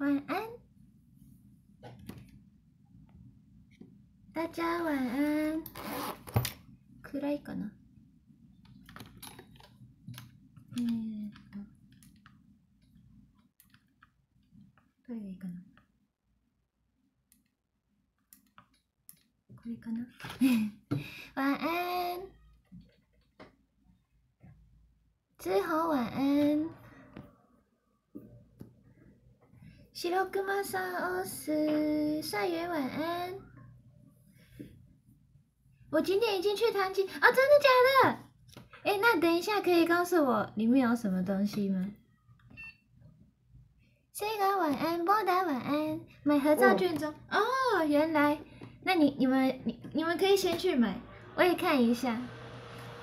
晚安，大家晚安。暗いかな。えーと、どれがいいかな。これかな。白熊さんおす，赛元晚安。我今天已经去弹琴啊，真的假的？哎，那等一下可以告诉我里面有什么东西吗？Sega 晚安，波达晚安，买合照券中哦，原来，那你你们你你们可以先去买，我也看一下。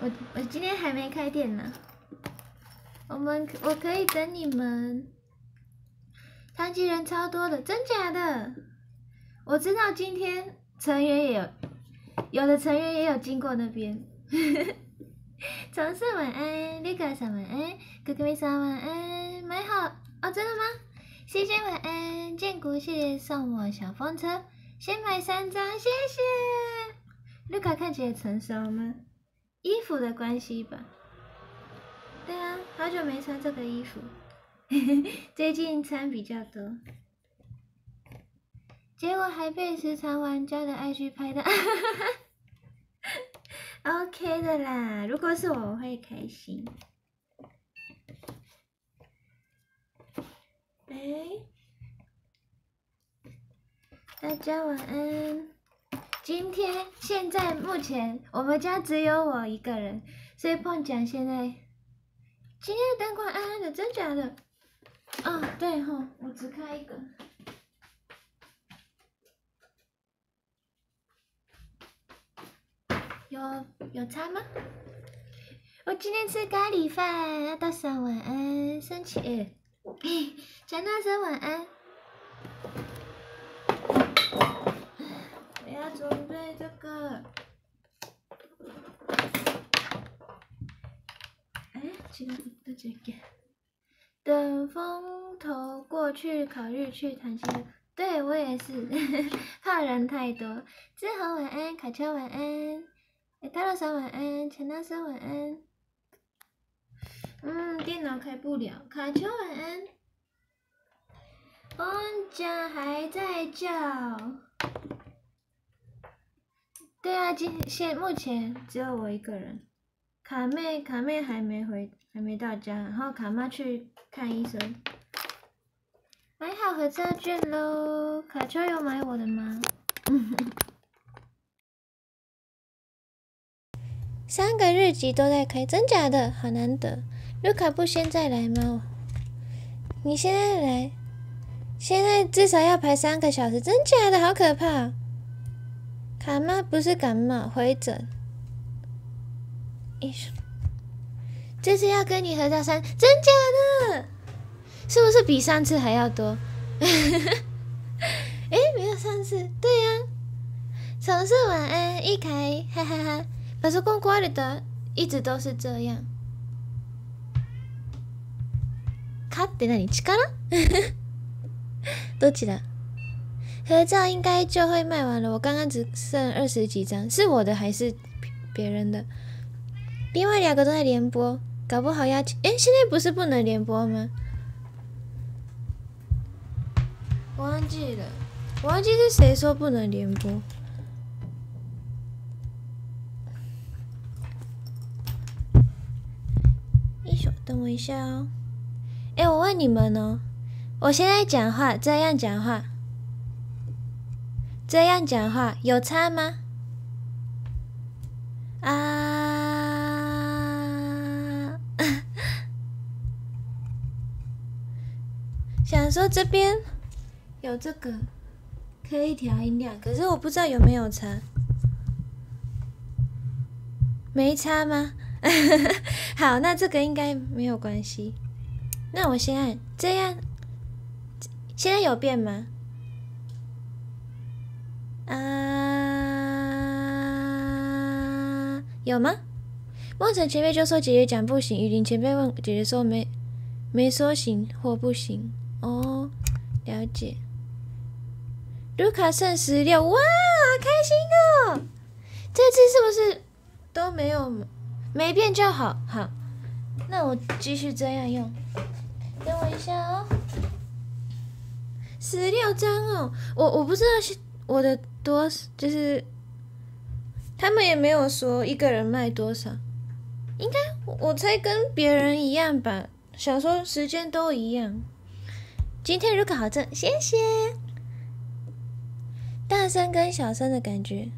我我今天还没开店呢，我们我可以等你们。 残疾人超多的，真假的？我知道今天成员也有，有的成员也有经过那边。总是晚安，绿卡萨晚安，哥哥妹萨晚安，买好哦，真的吗？谢谢晚安，建国谢谢送我小风车，先买三张，谢谢。绿卡看起来成熟吗？衣服的关系吧。对啊，好久没穿这个衣服。最近餐比较多，结果还被时常玩家的爱去拍到，OK 的啦。如果是我，我会开心。哎，大家晚安。今天现在目前我们家只有我一个人，所以碰奖现在今天的灯光暗暗的，真假的？啊，对哈，我只开一个，有有差吗？我今天吃咖喱饭，大嫂晚安，生气，陈大生晚安，我要准备这个，哎，这个这个。等风头过去，考虑去谈心。对我也是，怕人太多。志豪晚安，卡丘晚安，哎大老三晚安，陈大生晚安。嗯，电脑开不了。卡丘晚安。风家还在叫。对啊，今现目前只有我一个人。卡妹，卡妹还没回，还没到家。然后卡妈去。看医生，买好合照券喽！卡丘有买我的吗？三个日籍都在开，真假的？好难得！卢卡不现在来吗？你现在来，现在至少要排三个小时，真假的？好可怕！卡妈不是感冒，回诊。医生。这次要跟你合照三，真假的？是不是比上次还要多？哎，没有上次。对呀，总是晚安一开，哈哈哈。把手工挂里的，一直都是这样。卡在那里吃干了？多起来。合照应该就会卖完了，我刚刚只剩二十几张，是我的还是别人的？另外两个都在连播。搞不好要哎，现在不是不能连播吗？忘记了，忘记是谁说不能连播。一手，等我一下哦。哎，我问你们哦，我现在讲话这样讲话，这样讲话有差吗？啊？想说这边有这个可以调音量，可是我不知道有没有差，没差吗？好，那这个应该没有关系。那我先按这样，现在有变吗？啊，有吗？梦辰前辈就说姐姐讲不行，雨林前辈问姐姐说没没说行或不行。哦，了解。卢卡剩十六，哇，开心哦！这次是不是都没有没变就好？好，那我继续这样用。等我一下哦。十六张哦，我我不知道是我的多，就是他们也没有说一个人卖多少，应该我猜跟别人一样吧。想说时间都一样。今天如果好正，谢谢。大声跟小声的感觉，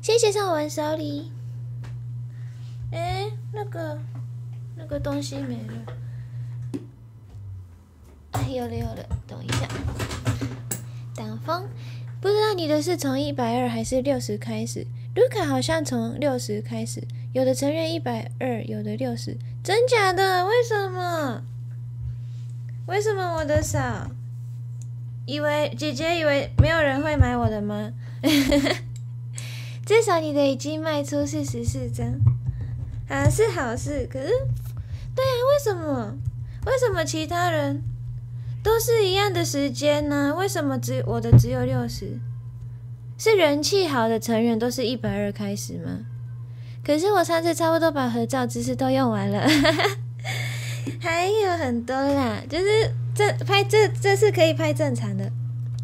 谢谢上文手里。哎，那个那个东西没了。哎，有了有了，等一下。挡风，不知道你的是从一百二还是六十开始。卢卡好像从六十开始，有的成员一百二，有的六十，真假的？为什么？为什么我的少？以为姐姐以为没有人会买我的吗？至少你的已经卖出四十四张，啊是好事。可是，对啊，为什么？为什么其他人都是一样的时间呢？为什么只我的只有六十？是人气好的成员都是一百二开始吗？可是我上次差不多把合照姿势都用完了。还有很多啦，就是这拍这这次可以拍正常的。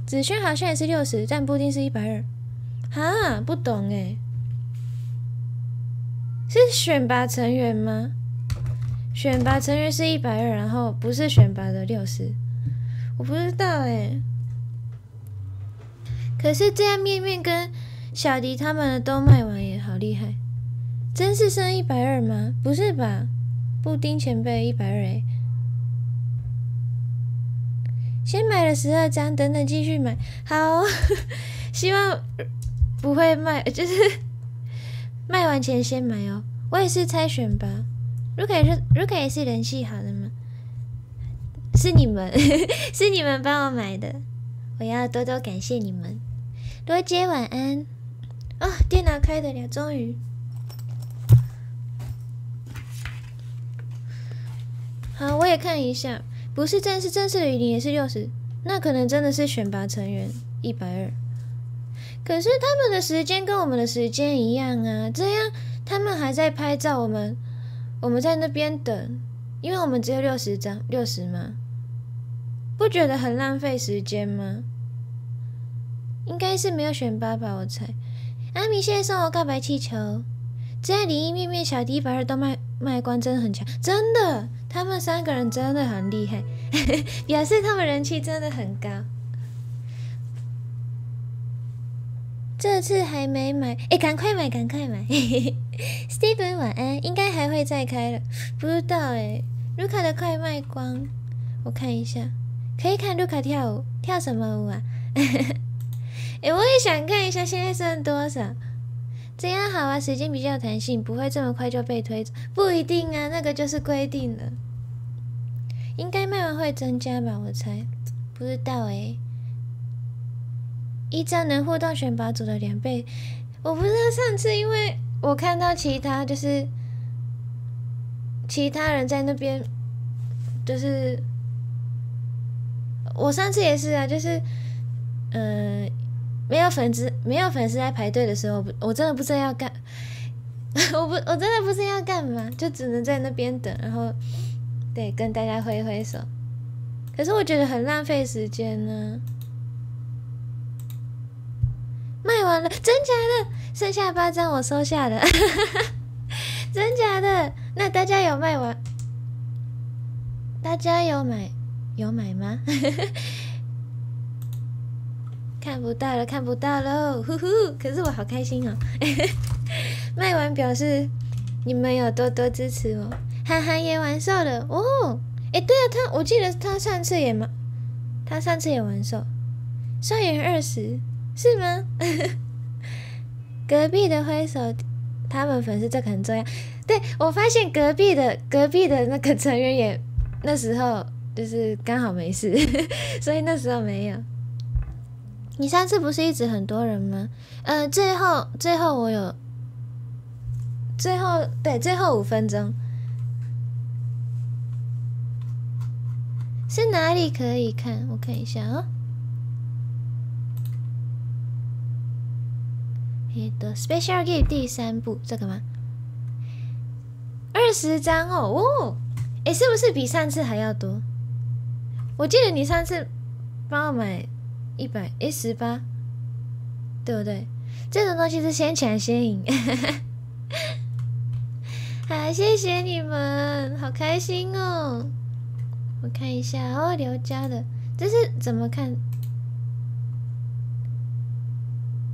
子萱好像也是六十，但不一定是一百二。哈，不懂诶，是选拔成员吗？选拔成员是一百二，然后不是选拔的六十，我不知道诶。可是这样面面跟小迪他们的都卖完也好厉害，真是剩一百二吗？不是吧？布丁前辈一百二哎，先买了十二张，等等继续买。好，希望不会卖，就是 卖完前先买哦。我也是猜选吧。如果是如果也是人气好的吗？是你们，是你们帮我买的，我要多多感谢你们。罗姐晚安。啊，电脑开得了，终于。好，我也看一下，不是正式正式的雨林也是六十，那可能真的是选拔成员一百二。可是他们的时间跟我们的时间一样啊，这样他们还在拍照，我们我们在那边等，因为我们只有六十张，六十吗？不觉得很浪费时间吗？应该是没有选拔吧，我猜。阿米谢谢送我告白气球，这样林一面面小迪一百二都卖卖光，真的很强，真的。他们三个人真的很厉害，表示他们人气真的很高。这次还没买，哎，赶快买，赶快买！Steven 晚安，应该还会再开了，不知道哎。卢卡的快卖光，我看一下，可以看卢卡跳舞，跳什么舞啊？哎，我也想看一下现在剩多少。这样好啊，时间比较弹性，不会这么快就被推走。不一定啊，那个就是规定的。应该卖完会增加吧，我猜。不知道诶。一张能互动选拔组的两倍，我不知道上次因为我看到其他就是其他人在那边，就是我上次也是啊，就是嗯。没有粉丝，没有粉丝在排队的时候，我真的不知道要干，我不，我真的不知道要干嘛，就只能在那边等，然后，对，跟大家挥挥手。可是我觉得很浪费时间呢。卖完了，真假的？剩下八张我收下了，真假的？那大家有卖完？大家有买？有买吗？看不到了，看不到喽，呼呼！可是我好开心哦，卖完表示你们有多多支持我，哈哈也完售了哦。哎，对啊，他我记得他上次也嘛，他上次也完售，少元二十是吗？隔壁的挥手，他们粉丝这个很重要。对我发现隔壁的隔壁的那个成员也那时候就是刚好没事，所以那时候没有。你上次不是一直很多人吗？呃，最后最后我有最后对最后五分钟是哪里可以看？我看一下啊。哎的 Special Gift 第三部这个吗？二十张哦，哦，哎，是不是比上次还要多？我记得你上次帮我买一百一十八，对不对？这种东西是先抢先赢。好，谢谢你们，好开心哦！我看一下哦，刘家的这是怎么看？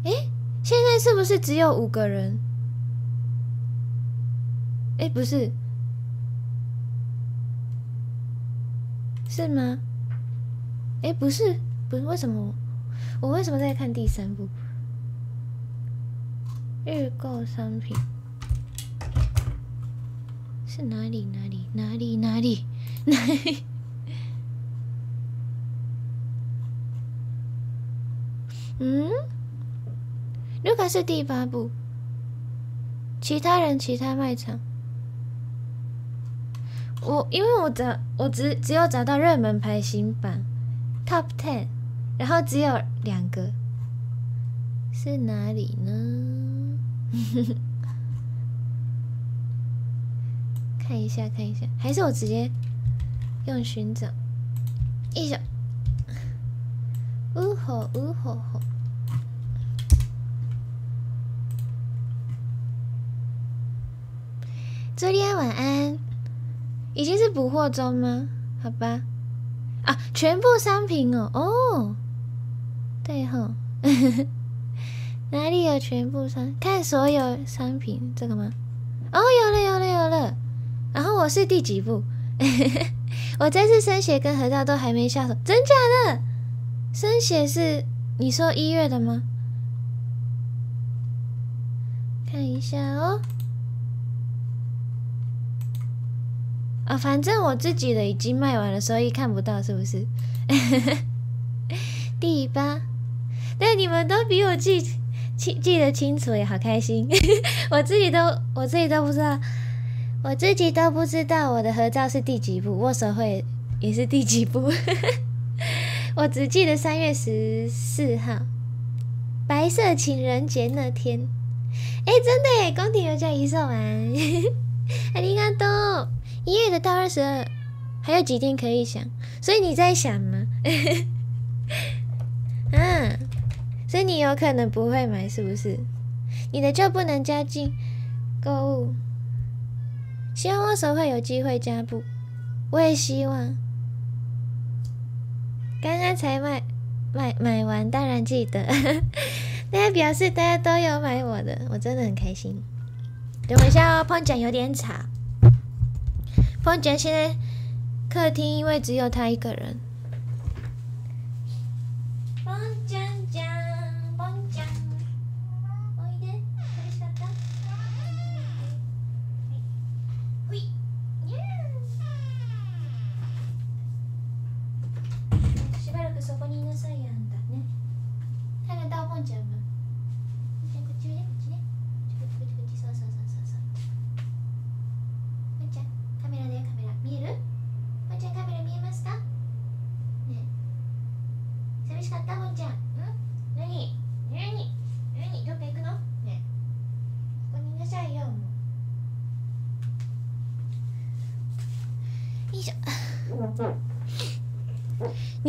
哎。现在是不是只有五个人？哎，不是，是吗？哎，不是，不是，为什么？我为什么在看第三部？预购商品是哪里？哪里？哪里？哪里？哪里？嗯？卢卡是第八部，其他人其他卖场，我因为我找我只只有找到热门排行榜 Top Ten，然后只有两个，是哪里呢？看一下看一下，还是我直接用寻找，一下，呜吼呜吼吼。昨天晚安，已经是补货中吗？好吧，啊，全部商品哦，哦，对哈，哪里有全部商？看所有商品，这个吗？哦，有了，有了，有了。然后我是第几步？我这次生血跟合照都还没下手，真假的？生血是你说一月的吗？看一下哦。啊，反正我自己的已经卖完了，所以看不到，是不是？第八，你们都比我记记记得清楚，也好开心。我自己都我自己都不知道，我自己都不知道我的合照是第几部，握手会也是第几部。我只记得三月十四号，白色情人节那天。哎，真的哎，宫廷有叫一售完，阿里嘎多。一月的到二十二，还有几天可以想，所以你在想吗？嗯，所以你有可能不会买，是不是？你的就不能加进购物。希望握手会有机会加布，我也希望。刚刚才买买买完，当然记得。大家表示大家都有买我的，我真的很开心。等我一下哦，碰奖有点吵。风姐现在客厅，因为只有他一个人。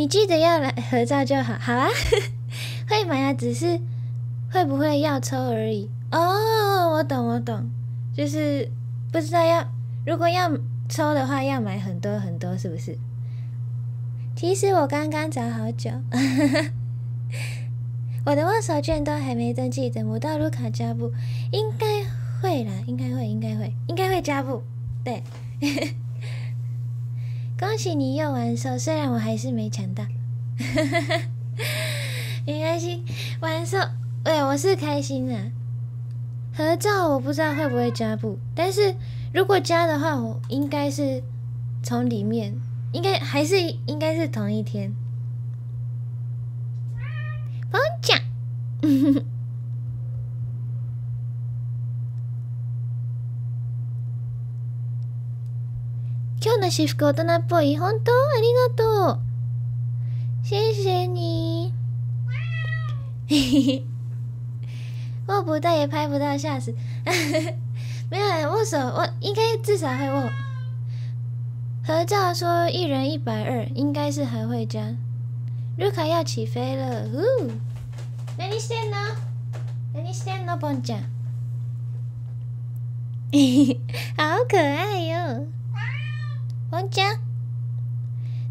记得要来合照就好，好啊，会买啊，只是会不会要抽而已。哦，我懂，我懂，就是不知道要如果要抽的话，要买很多很多，是不是？其实我刚刚找好久，我的握手券都还没登记，等不到卢卡加布，应该会啦，应该会，应该会，应该会加布，对。恭喜你又完售，虽然我还是没抢到，没关系，完售，对，我是开心啊。合照我不知道会不会加布，但是如果加的话，我应该是从里面，应该还是应该是同一天。帮我今日の私服大人っぽい？本当？ありがとう。谢谢你。嘿嘿嘿，握不到也拍不到，吓死！没有握手，我应该至少会握。合照说一人一百二，应该是还会加。卢卡要起飞了，呜！何してんの？何してんの，ポンちゃん？好可爱哟！王佳，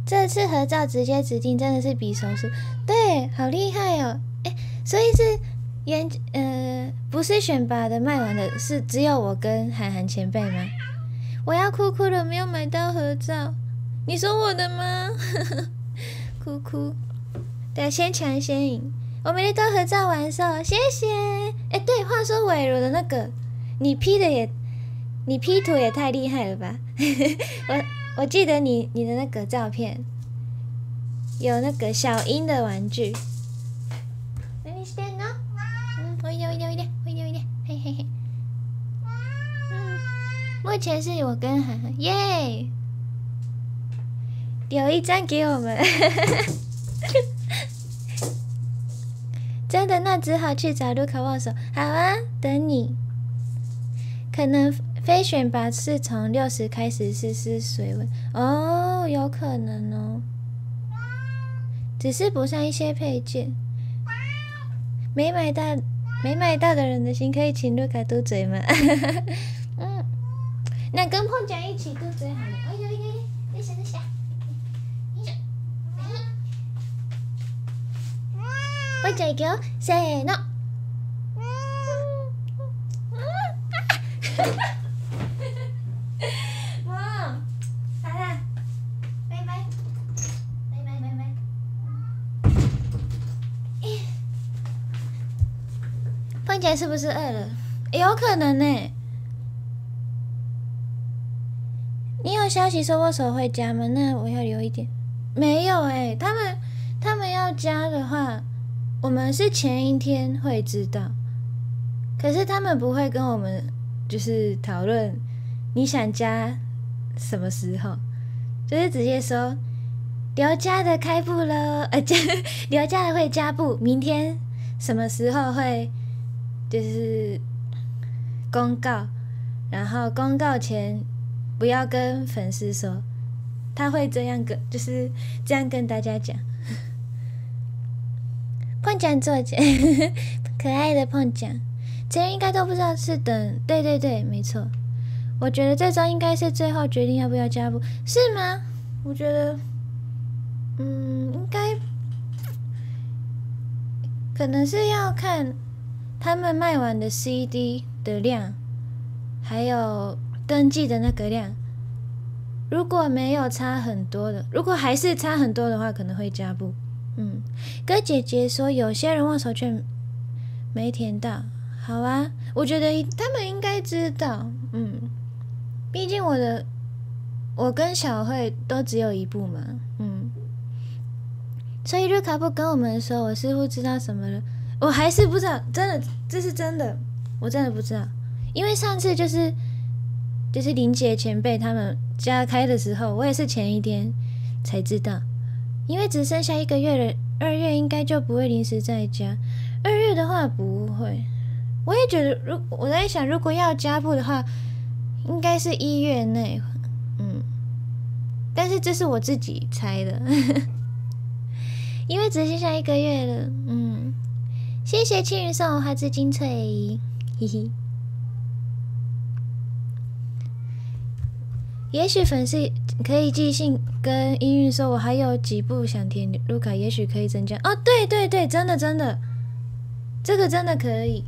这次合照直接指定真的是比手速，对，好厉害哦！哎，所以是原呃不是选拔的卖完的，是只有我跟韩寒前辈吗？我要哭哭了，没有买到合照，你说我的吗？哭哭，对，先抢先赢，我们都合照完售，谢谢。哎，对，话说伟如的那个，你 P 的也。你 P 图也太厉害了吧！我我记得你你的那个照片有那个小樱的玩具。何してんの？嗯，我一点我一点我一点我一点我一点，嘿嘿嘿。嗯，目前是我跟涵涵，耶！留一张给我们。真的，那只好去找卢卡握手。好啊，等你。可能。 非选拔是从六十开始试试水温哦，有可能哦，只是补上一些配件。没买到没买到的人的心可以请卢卡嘟嘴吗？嗯，那跟碰奖一起嘟嘴好了。哎呀呀呀，等下等下，碰奖一个，せーの。现在是不是饿了？有可能呢。你有消息说握手会加吗？那我要留一点。没有哎，他们他们要加的话，我们是前一天会知道。可是他们不会跟我们就是讨论你想加什么时候，就是直接说刘家的开布了，呃，加刘家的会加布，明天什么时候会？就是公告，然后公告前不要跟粉丝说，他会这样跟，就是这样跟大家讲。碰奖作家，可爱的碰奖，这人应该都不知道是等，对对对，没错。我觉得这周应该是最后决定要不要加入，是吗？我觉得，嗯，应该可能是要看。他们卖完的 CD 的量，还有登记的那个量，如果没有差很多的，如果还是差很多的话，可能会加布。嗯，哥姐姐说有些人握手券没填到，好啊，我觉得他们应该知道。嗯，毕竟我的我跟小慧都只有一部嘛。嗯，所以瑞卡不跟我们说，我似乎知道什么了。我还是不知道，真的，这是真的，我真的不知道，因为上次就是就是林姐前辈他们加开的时候，我也是前一天才知道，因为只剩下一个月了，二月应该就不会临时在家，二月的话不会，我也觉得，如我在想，如果要加布的话，应该是一月内，嗯，但是这是我自己猜的，因为只剩下一个月了，嗯。谢谢青云送我花枝精粹，嘿嘿。也许粉丝可以寄信跟音韵说，我还有几部想填卢卡，也许可以增加。哦，对对对，真的真的，这个真的可以。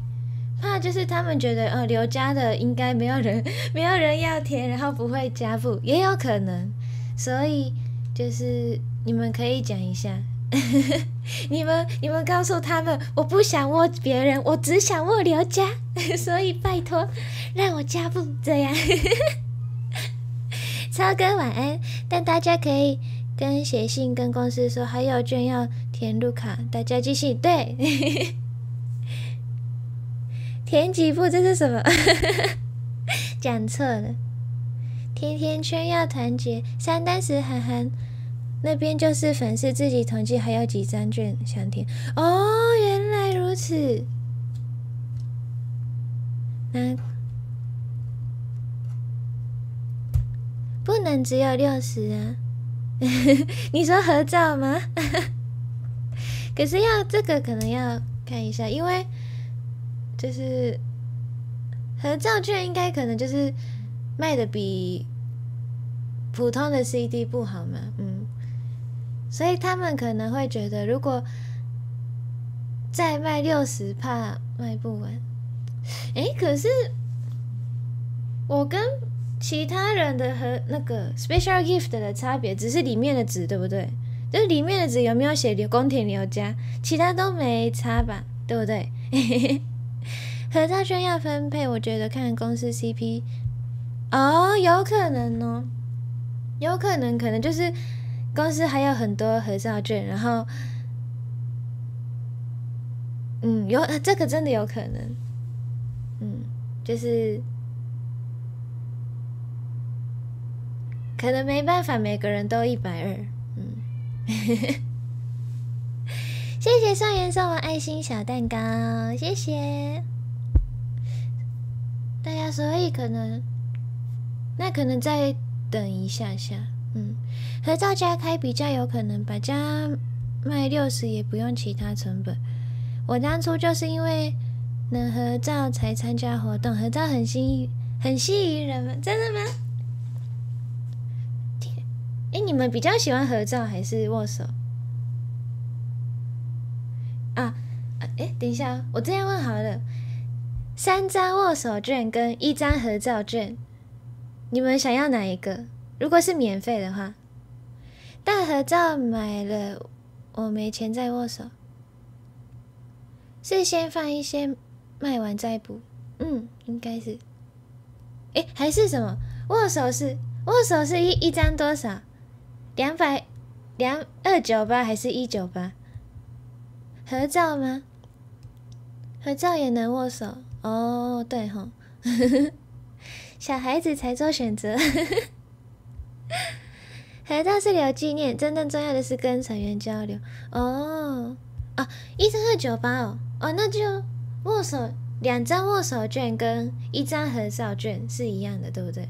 怕就是他们觉得，呃，刘家的应该没有人，没有人要填，然后不会加布，也有可能。所以就是你们可以讲一下。你们，你们告诉他们，我不想握别人，我只想握刘家，所以拜托让我加布这样。超哥晚安，但大家可以跟写信跟公司说还有卷要填入卡，大家继续对。填几步这是什么？讲错了，甜甜圈要团结，三单时涵涵那边就是粉丝自己统计还有几张券想填。哦，原来如此。那不能只有六十啊？你说合照吗？可是要这个可能要看一下，因为就是合照券应该可能就是卖的比普通的 CD 不好嘛，嗯，所以他们可能会觉得如果再卖六十，怕卖不完。哎，可是我跟其他人的和那个 special gift 的差别，只是里面的纸，对不对？就是里面的纸有没有写“宫田刘家”，其他都没差吧？对不对？合照券要分配，我觉得看公司 CP 哦，有可能哦，有可能，可能就是公司还有很多合照券，然后嗯，有这个真的有可能，嗯，就是。可能没办法，每个人都一百二。嗯，谢谢少言送我爱心小蛋糕，谢谢大家。所以可能，那可能再等一下下。嗯，合照加开比较有可能，把加卖六十也不用其他成本。我当初就是因为能合照才参加活动，合照很吸很吸引人们，真的吗？哎，你们比较喜欢合照还是握手？啊，哎，等一下，我这样问好了，三张握手券跟一张合照券，你们想要哪一个？如果是免费的话，但合照买了，我没钱再握手，是先放一些，卖完再补。嗯，应该是。哎，还是什么？握手是握手是一一张多少？两百两二九八还是一九八？合照吗？合照也能握手哦，对吼，小孩子才做选择。合照是留纪念，真正重要的是跟成员交流哦。啊，一三二九八哦，哦，那就握手两张握手券跟一张合照券是一样的，对不对？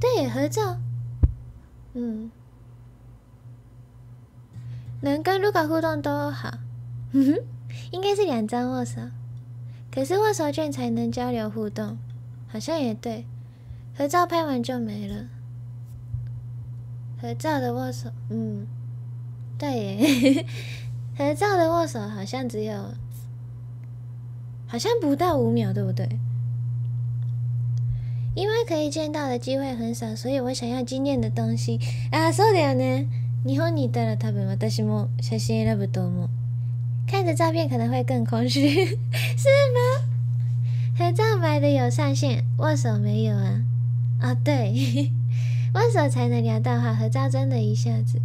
对，合照，嗯。能跟卢卡互动都好，应该是两张握手，可是握手券才能交流互动，好像也对。合照拍完就没了，合照的握手，嗯，对耶，合照的握手好像只有，好像不到五秒，对不对？因为可以见到的机会很少，所以我想要惊艳的东西啊，そうだよね。日本にいたら多分私も写真選ぶと思う。看着照片可能会更空虚，是吗？合照买的有上线，握手没有啊？啊，对， 握手才能聊到话，合照真的一下子。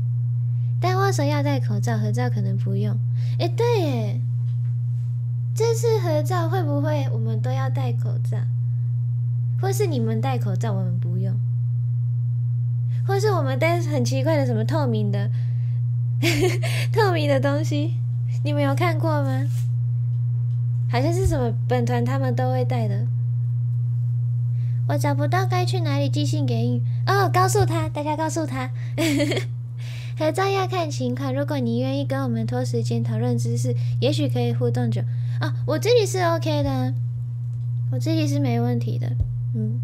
但握手要戴口罩，合照可能不用。哎，对耶，这次合照会不会我们都要戴口罩？或是你们戴口罩，我们不用？或是我们戴很奇怪的什么透明的 透明的东西，你们有看过吗？好像是什么本团他们都会戴的。我找不到该去哪里寄信给你哦，告诉他，大家告诉他，合照要看情况。如果你愿意跟我们拖时间讨论知识，也许可以互动久啊。我这里是 OK 的，我这里是没问题的。嗯，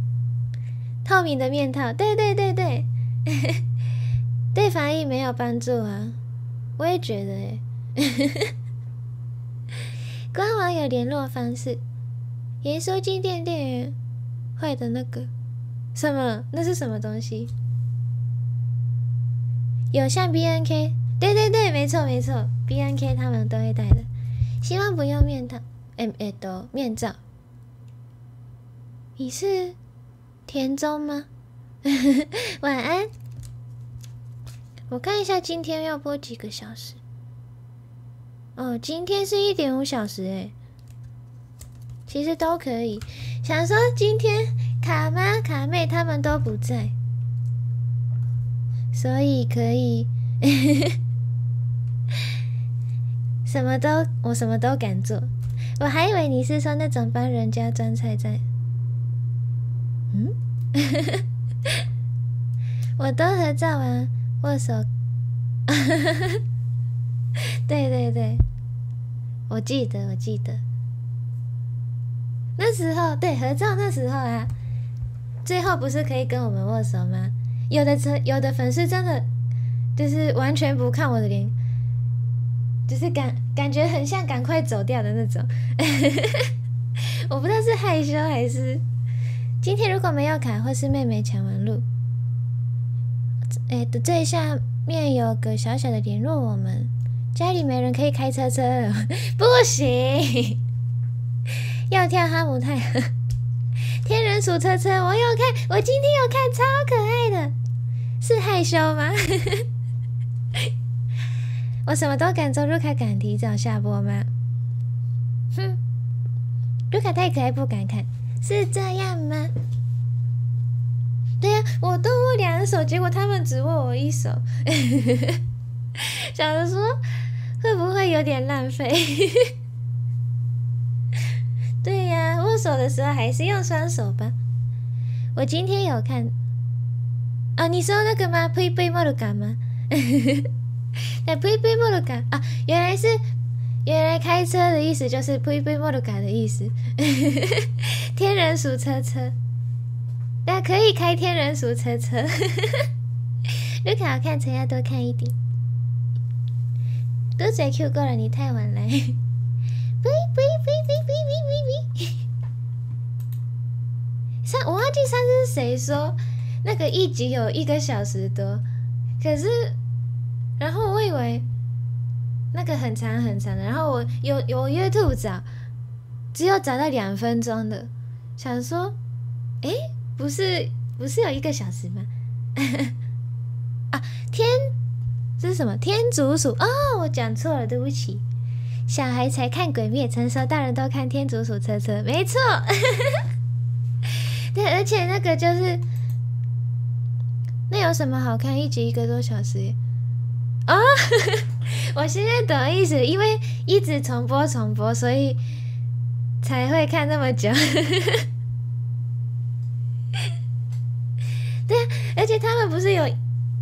透明的面套，对对对对。对防疫没有帮助啊！我也觉得诶。官网有联络方式，盐酥鸡店店员坏的那个什么？那是什么东西？有像 B N K，对对对，没错没错，B N K 他们都会戴的。希望不用面套，M A 的面罩。你是田中吗？晚安。我看一下今天要播几个小时。哦，今天是一点五小时诶，其实都可以。想说今天卡妈、卡妹他们都不在，所以可以 什么都我什么都敢做。我还以为你是说那种帮人家装菜在，嗯，我都合照完握手，对对对，我记得我记得。那时候对合照那时候啊，最后不是可以跟我们握手吗？有的车有的粉丝真的就是完全不看我的脸，就是感感觉很像赶快走掉的那种。我不知道是害羞还是今天如果没有卡或是妹妹抢完路，哎，这一下面有个小小的联络我们，家里没人可以开车车，不行。要跳哈姆太，天人鼠车车，我有看，我今天有看，超可爱的，是害羞吗？我什么都敢做，卢卡敢提早下播吗？哼，卢卡太可爱，不敢看，是这样吗？对呀，我都握两手，结果他们只握我一手，想着说会不会有点浪费？握手的时候还是用双手吧。我今天有看，啊，你说那个吗？呸呸莫鲁嘎吗？那呸呸莫鲁嘎啊，原来是原来开车的意思就是呸呸莫鲁嘎的意思。天人鼠车车，那可以开天人鼠车车。卢卡，看车要多看一点。多嘴 Q 过了，你太晚来。哔哔我忘记上次是谁说那个一集有一个小时多，可是然后我以为那个很长很长的，然后我有有 YouTube 找，只有找到两分钟的，想说，哎，不是不是有一个小时吗？啊，天，这是什么？天竺鼠哦，我讲错了，对不起。小孩才看鬼灭，成熟大人都看天竺鼠车车，没错。对，而且那个就是，那有什么好看？一集一个多小时耶！啊，我现在懂意思，因为一直重播重播，所以才会看那么久。对啊，而且他们不是有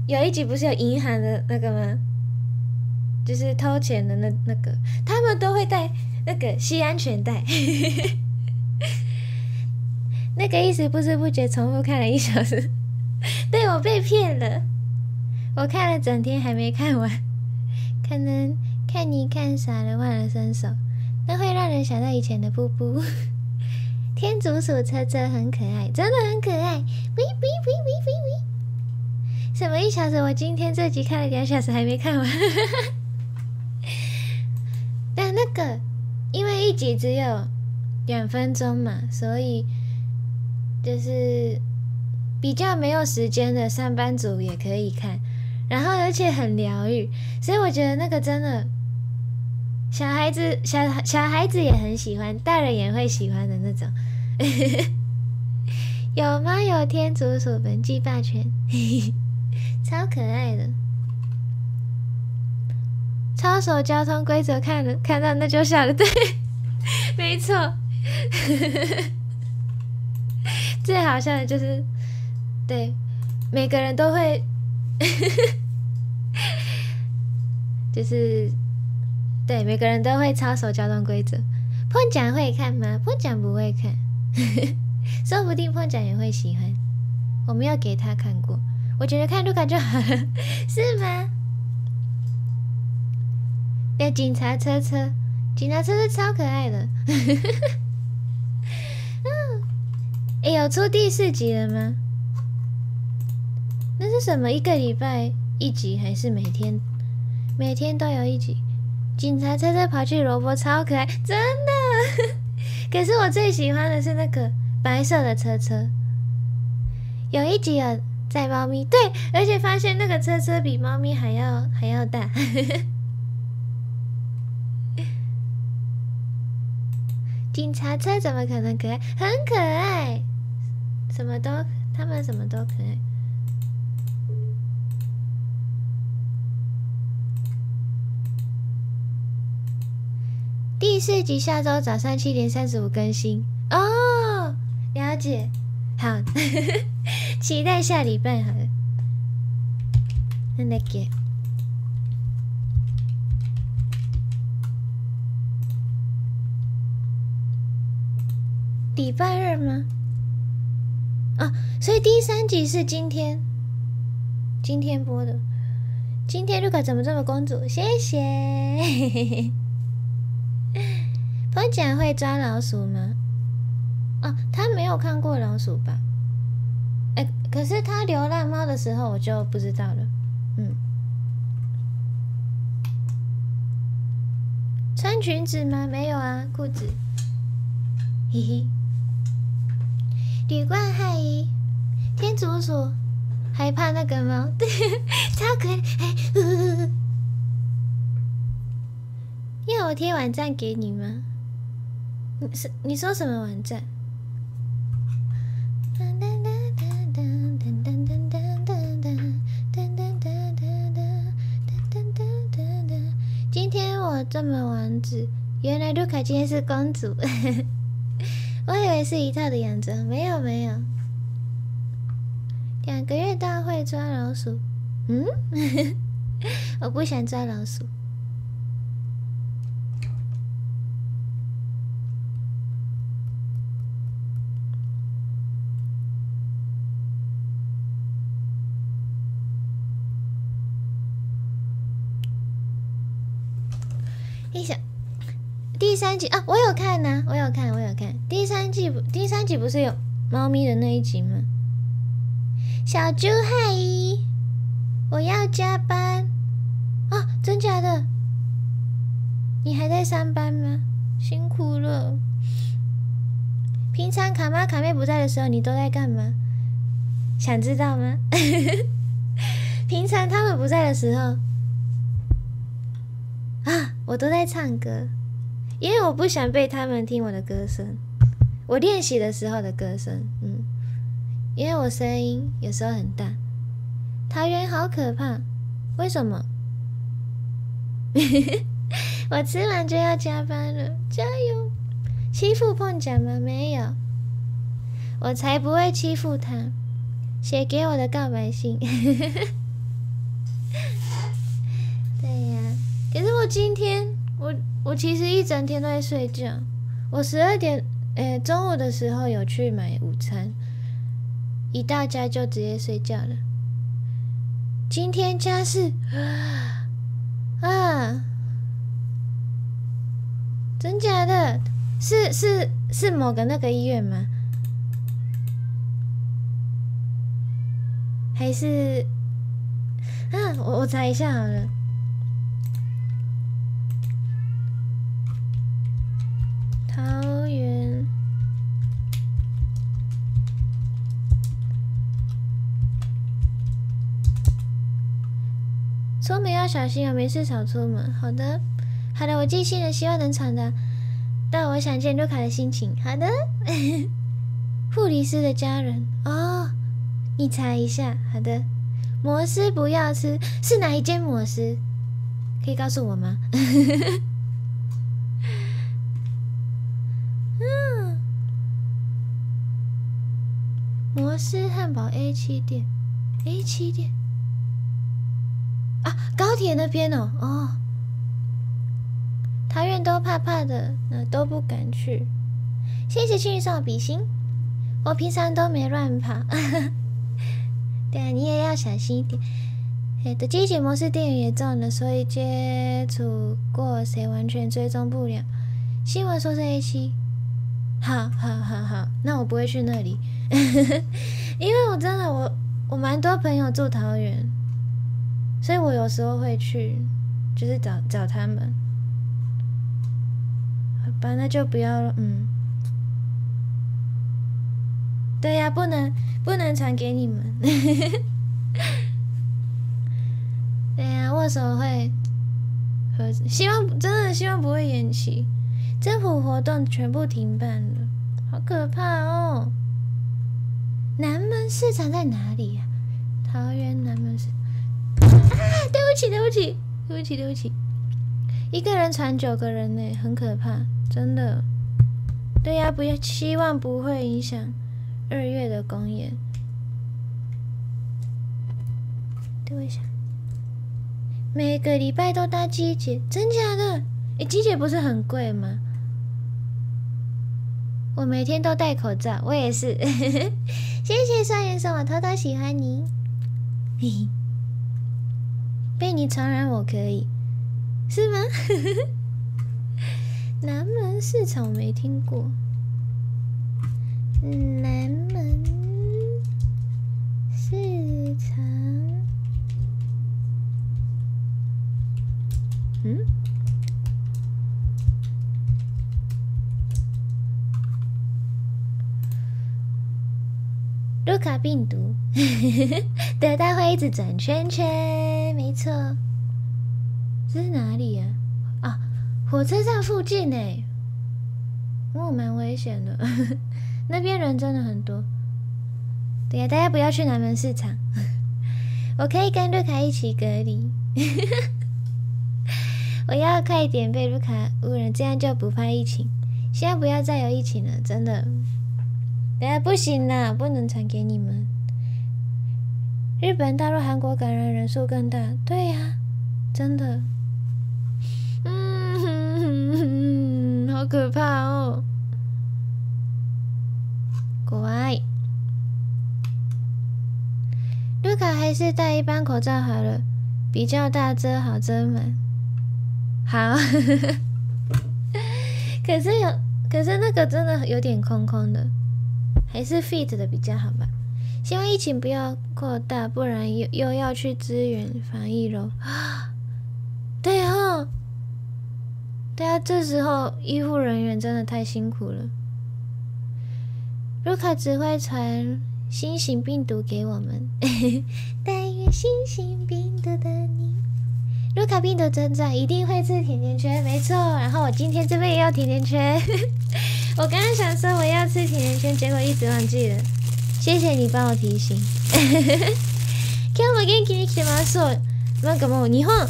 有一集不是有银行的那个吗？就是偷钱的那那个，他们都会带那个系安全带，那个意思不知不觉重复看了一小时，对我被骗了，我看了整天还没看完，可能看你看傻了忘了伸手，那会让人想到以前的布布，天竺鼠车车很可爱，真的很可爱，喂喂喂喂喂喂，什么一小时？我今天这集看了两小时还没看完。但那个，因为一集只有两分钟嘛，所以就是比较没有时间的上班族也可以看，然后而且很疗愈，所以我觉得那个真的小孩子小小孩子也很喜欢，大人也会喜欢的那种。有吗？有天竺鼠文具霸权，超可爱的。超守交通规则，看了看到那就笑了，对，没错。最好笑的就是，对，每个人都会，就是对每个人都会操守交通规则。碰奖会看吗？碰奖不会看，说不定碰奖也会喜欢。我没有给他看过，我觉得看卢卡就好了，是吗？对，警察车车，警察车车超可爱的。哎，有出第四集了吗？那是什么？一个礼拜一集，还是每天每天都有一集？警察车车跑去萝卜，超可爱，真的。可是我最喜欢的是那个白色的车车。有一集有载猫咪，对，而且发现那个车车比猫咪还要还要大。警察车怎么可能可爱？很可爱。什么都，他们什么都可爱。第四集下周早上七点三十五更新哦，了解，好，期待下礼拜好了。那个礼拜二吗？啊，所以第三集是今天，今天播的。今天卢卡怎么这么公主？谢谢。波姐会抓老鼠吗？哦，他没有看过老鼠吧？哎，可是他流浪猫的时候我就不知道了。嗯，穿裙子吗？没有啊，裤子。嘿嘿。旅馆害衣，天竺鼠害怕那个猫，对，超可爱。要我贴网站给你吗？是你说什么网站？今天我这么王子，原来卢卡今天是公主，是一套的样子，没有没有。两个月大会抓老鼠？嗯，我不想抓老鼠。一想，第三集啊，我有看呐，我有看，我有看。第三季不，第三集不是有猫咪的那一集吗？小猪嗨，我要加班啊！真假的？你还在上班吗？辛苦了。平常卡妈卡妹不在的时候，你都在干嘛？想知道吗？平常他们不在的时候。啊！我都在唱歌，因为我不想被他们听我的歌声。我练习的时候的歌声，嗯，因为我声音有时候很大。桃园好可怕，为什么？我吃完就要加班了，加油！欺负碰奖吗？没有，我才不会欺负他。写给我的告白信。对呀可是我今天，我我其实一整天都在睡觉。我十二点，诶，中午的时候有去买午餐，一到家就直接睡觉了。今天家是啊，真假的？是是是某个那个医院吗？还是啊？我我查一下好了。桃园，出门要小心哦，没事少出门。好的，好的，我记性了，希望能传达到我想见卢卡的心情。好的，护理师的家人哦，你猜一下。好的，摩斯不要吃，是哪一间摩斯？可以告诉我吗？摩斯汉堡 A 七店，A 七店啊，高铁那边哦，哦，桃园都怕怕的，那都不敢去。谢谢青玉送比心，我平常都没乱跑。对啊，你也要小心一点。哎，的机器模式电源也中了，所以接触过谁完全追踪不了。新闻说是 A 七，好好好好，那我不会去那里。因为我真的我我蛮多朋友住桃园，所以我有时候会去，就是找找他们。好吧，那就不要了。嗯，对呀，不能不能传给你们。对呀，握手会和希望真的希望不会延期，政府活动全部停办了，好可怕哦。南门市场在哪里呀？桃园南门市。啊，对不起，对不起，对不起，对不起。一个人传九个人呢，很可怕，真的。对呀，不要，希望不会影响二月的公演。等我一下，每个礼拜都搭机姐，真假的？哎，机姐不是很贵吗？我每天都戴口罩，我也是。谢谢少爷送我偷偷喜欢你。被你传染我可以。是吗？南门市场我没听过。南门市场，嗯？卢卡病毒，对，它会一直转圈圈，没错。这是哪里呀？啊，火车站附近呢。哦，蛮危险的，那边人真的很多。对呀，大家不要去南门市场。我可以跟卢卡一起隔离。我要快一点被卢卡污染，这样就不怕疫情。希望不要再有疫情了，真的。等下不行啦，不能传给你们。日本、大陆、韩国感染人数更大。对呀，真的。嗯好可怕哦！乖，卢卡还是戴一般口罩好了，比较大遮好遮满。好，可是有，可是那个真的有点空空的，还是 fit 的比较好吧。希望疫情不要扩大，不然又又要去支援防疫喽。对哦。对啊，这时候医护人员真的太辛苦了。卢卡只会传新型病毒给我们，但愿新型病毒的你，卢卡病毒真在，一定会吃甜甜圈，没错。然后我今天这边也要甜甜圈，我刚刚想说我要吃甜甜圈，结果一直忘记了，谢谢你帮我提醒。今日も元気に来てます。なんかもう日本。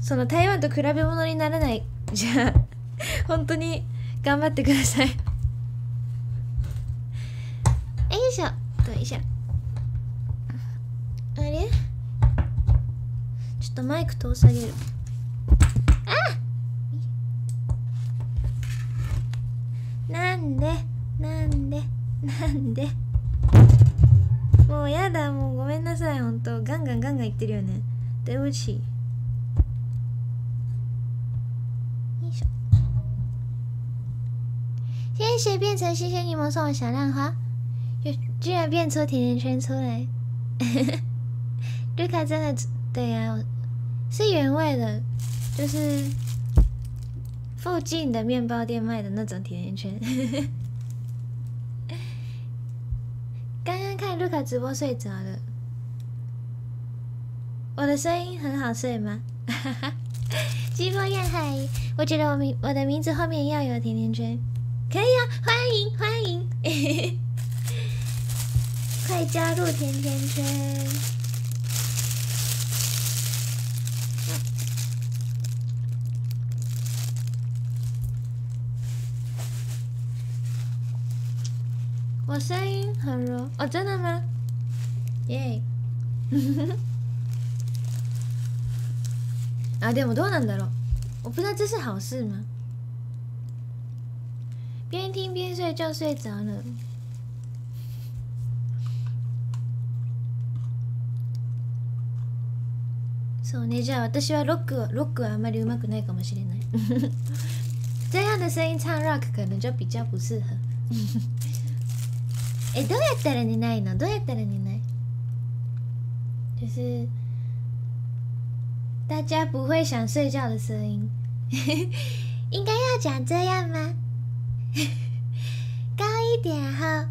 その台湾と比べ物にならない。じゃあ本当に頑張ってください。よいしょ。よいしょあれ？ちょっとマイク通さげる。あなんでなんでなんでもうやだもうごめんなさい本当ガンガンガンガン言ってるよね对不起谢谢变成谢谢柠檬送我小浪花，居居然变出甜甜圈出来，卢卡真的对呀，是原味的，就是 附近的面包店卖的那种甜甜圈。刚刚看卢卡直播睡着了，我的声音很好睡吗？哈哈，寂寞夜海，我觉得我名我的名字后面要有甜甜圈。可以啊，欢迎欢迎，快加入甜甜圈！我声音很柔哦，真的吗？耶！啊，でもどうなんだろう？我不知道这是好事吗？边听边睡就睡着了。そうね、じゃあ私はロックはロックはあまり上手くないかもしれない。这样的声音唱 rock 可能就比较不适合。 哎，どうやったら寝ないの？どうやったら寝ない？就是大家不会想睡觉的声音。应该要讲这样吗？高一点，然后，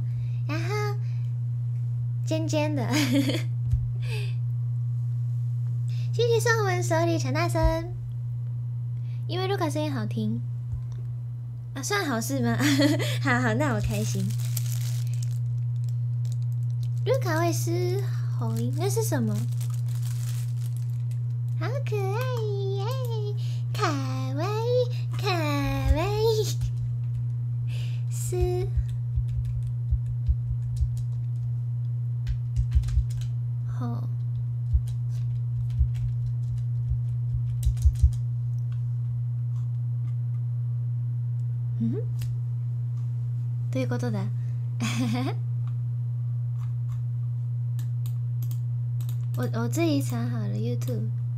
然后尖尖的。谢谢宋文手里陈大声，因为卢卡声音好听啊，算好事吗？好好，那我开心。 瑞卡会嘶吼音，那是什么？好可爱耶！卡哇伊，卡哇伊，嘶。吼。嗯？ということだ。我我自己查好了 YouTube。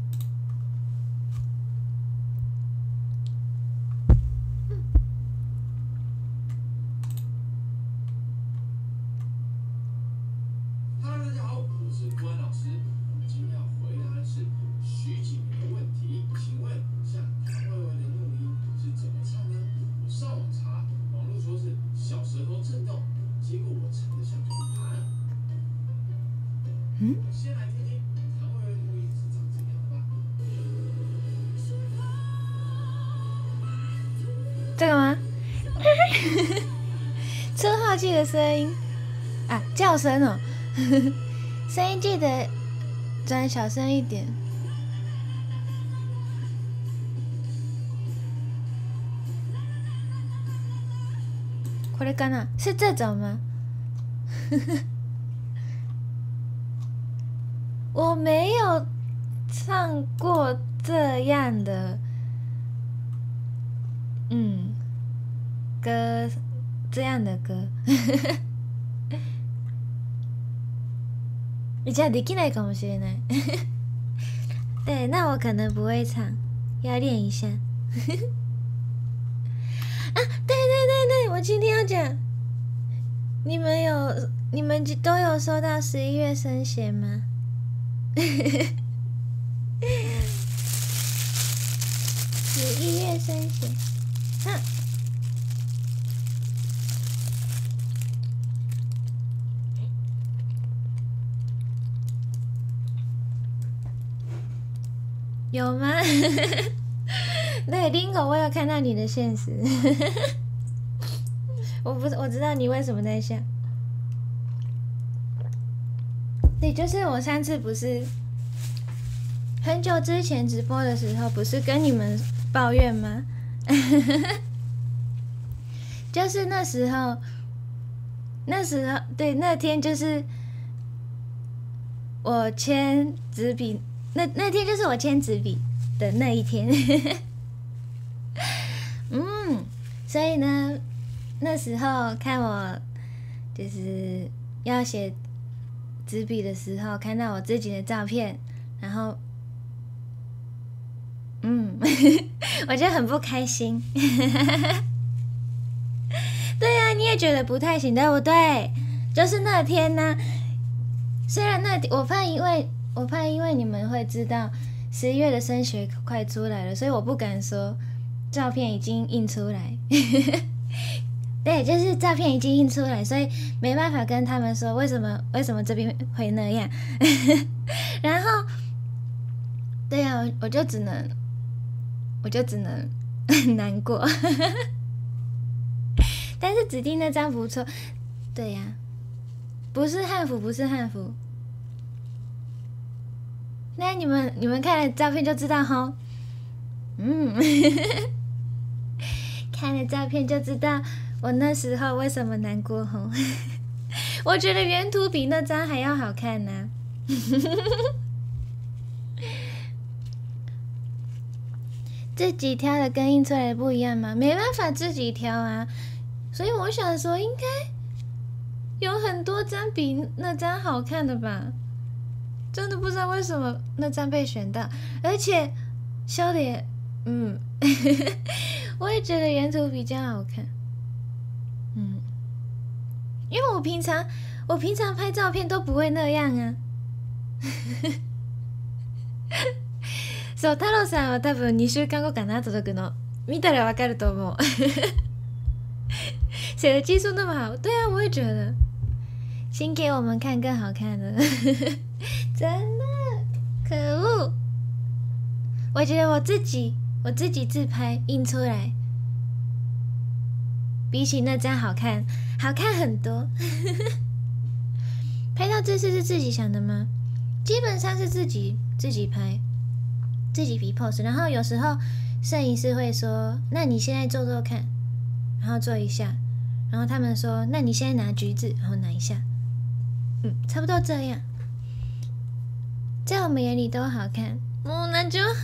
声音啊，叫声哦，声音记得转小声一点。これかな？是这种吗？我没有唱过这样的，嗯，歌 这样的歌，じゃできないかもしれない。对，那我可能不会唱，要练一下。啊，对对对对，我今天要讲，你们有你们都有收到十一月生写吗？十一月生写，啊， 有吗？对，林口，我有看到你的现实。我不，我知道你为什么在笑。对，就是我上次不是很久之前直播的时候，不是跟你们抱怨吗？就是那时候，那时候对那天就是我签纸笔，那那天就是我签纸笔的那一天。嗯，所以呢，那时候看我就是要写。纸笔的时候看到我自己的照片，然后，嗯，我觉得很不开心。对呀，你也觉得不太行，对不对？就是那天呢，虽然那我怕因为我怕因为你们会知道十一月的升学快出来了，所以我不敢说照片已经印出来。对，就是照片已经印出来，所以没办法跟他们说为什么为什么这边会那样。然后，对呀，我就只能，我就只能难过。但是指定那张不错，对呀，不是汉服，不是汉服。那你们你们看了照片就知道哈。嗯，看了照片就知道。我那时候为什么难过？吼，我觉得原图比那张还要好看呢。自己挑的跟印出来的不一样吗？没办法自己挑啊，所以我想说，应该有很多张比那张好看的吧。真的不知道为什么那张被选到，而且笑脸，嗯，我也觉得原图比较好看。嗯，因为我平常我平常拍照片都不会那样啊。そう太郎さんは多分2週間後かな届くの見たらわかると思う。写的技术那么好，对啊，我也觉得。请给我们看更好看的， 真的可恶！我觉得我自己我自己自拍印出来。比起那张好看，好看很多。拍到道这次是自己想的吗？基本上是自己自己拍，自己比 pose，然后有时候摄影师会说：“那你现在做做看。”然后做一下，然后他们说：“那你现在拿橘子，然后拿一下。”嗯，差不多这样，在我们眼里都好看。哦，那就好。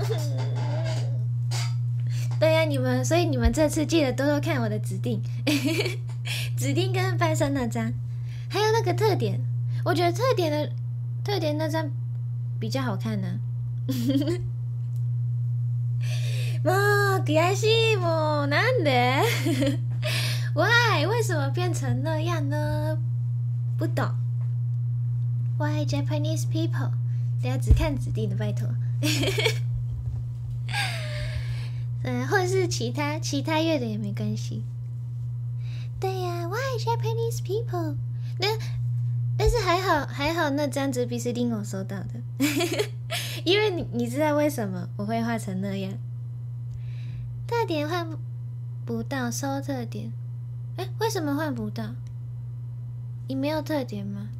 对呀，你们，所以你们这次记得多多看我的指定，指定跟半身那张，还有那个特点，我觉得特点的特点那张比较好看呢。もう悔しいもうなんで？Why？为什么变成那样呢？不懂。 Why Japanese people？大家只看指定的，拜托。嗯，或者是其他其他乐的也没关系。对呀，Why Japanese people？那但是还好还好，那张纸笔是令我收到的，因为你你知道为什么我会画成那样？特点换不到，收特点。哎，为什么换不到？你没有特点吗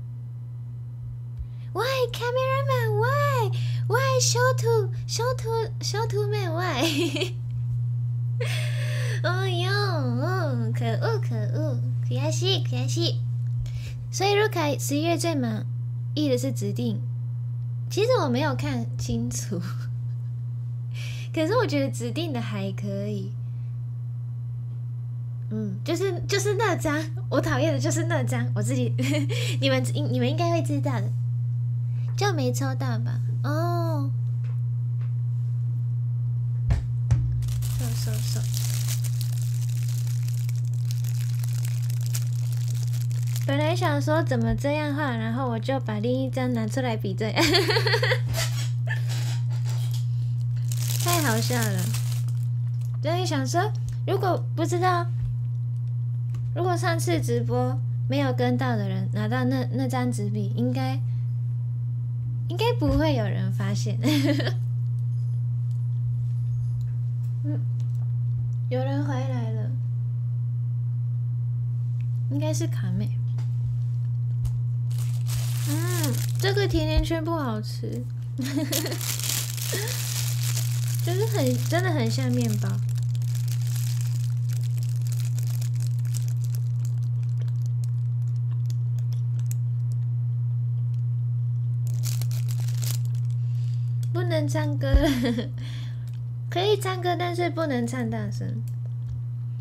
？Why cameraman？Why？Why show to show to show to man？Why？哦哟，可恶可恶，可惜可惜。所以入凯十一月最满意的是指定，其实我没有看清楚，可是我觉得指定的还可以。嗯，就是就是那张，我讨厌的就是那张，我自己 你们应你们应该会知道的，就没抽到吧？哦。本来想说怎么这样画，然后我就把另一张拿出来比对，太好笑了。所以想说，如果不知道，如果上次直播没有跟到的人拿到那那张纸笔，应该应该不会有人发现。嗯。有人回来了，应该是卡妹。嗯，这个甜甜圈不好吃，就是很真的很像面包，唱歌。可以唱歌，但是不能唱大声。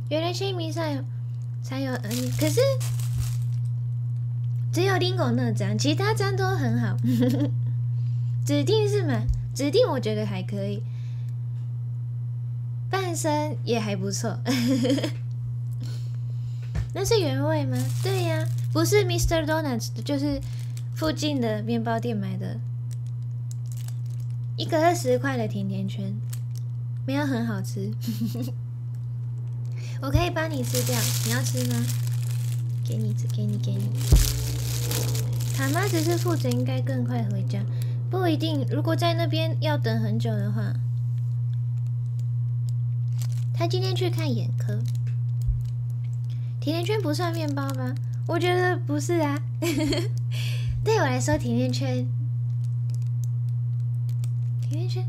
原来新迷才有才有嗯，可是只有丁狗那张，其他张都很好。指定是吗？指定我觉得还可以，半身也还不错。那是原味吗？对呀，不是 Mr. Donuts，就是附近的面包店买的，一个二十块的甜甜圈。没有很好吃，我可以帮你吃掉。你要吃吗？给你吃，给你，给你。卡妈只是负责，应该更快回家。不一定，如果在那边要等很久的话，他今天去看眼科。甜甜圈不算面包吧？我觉得不是啊。对我来说，甜甜圈，甜甜圈，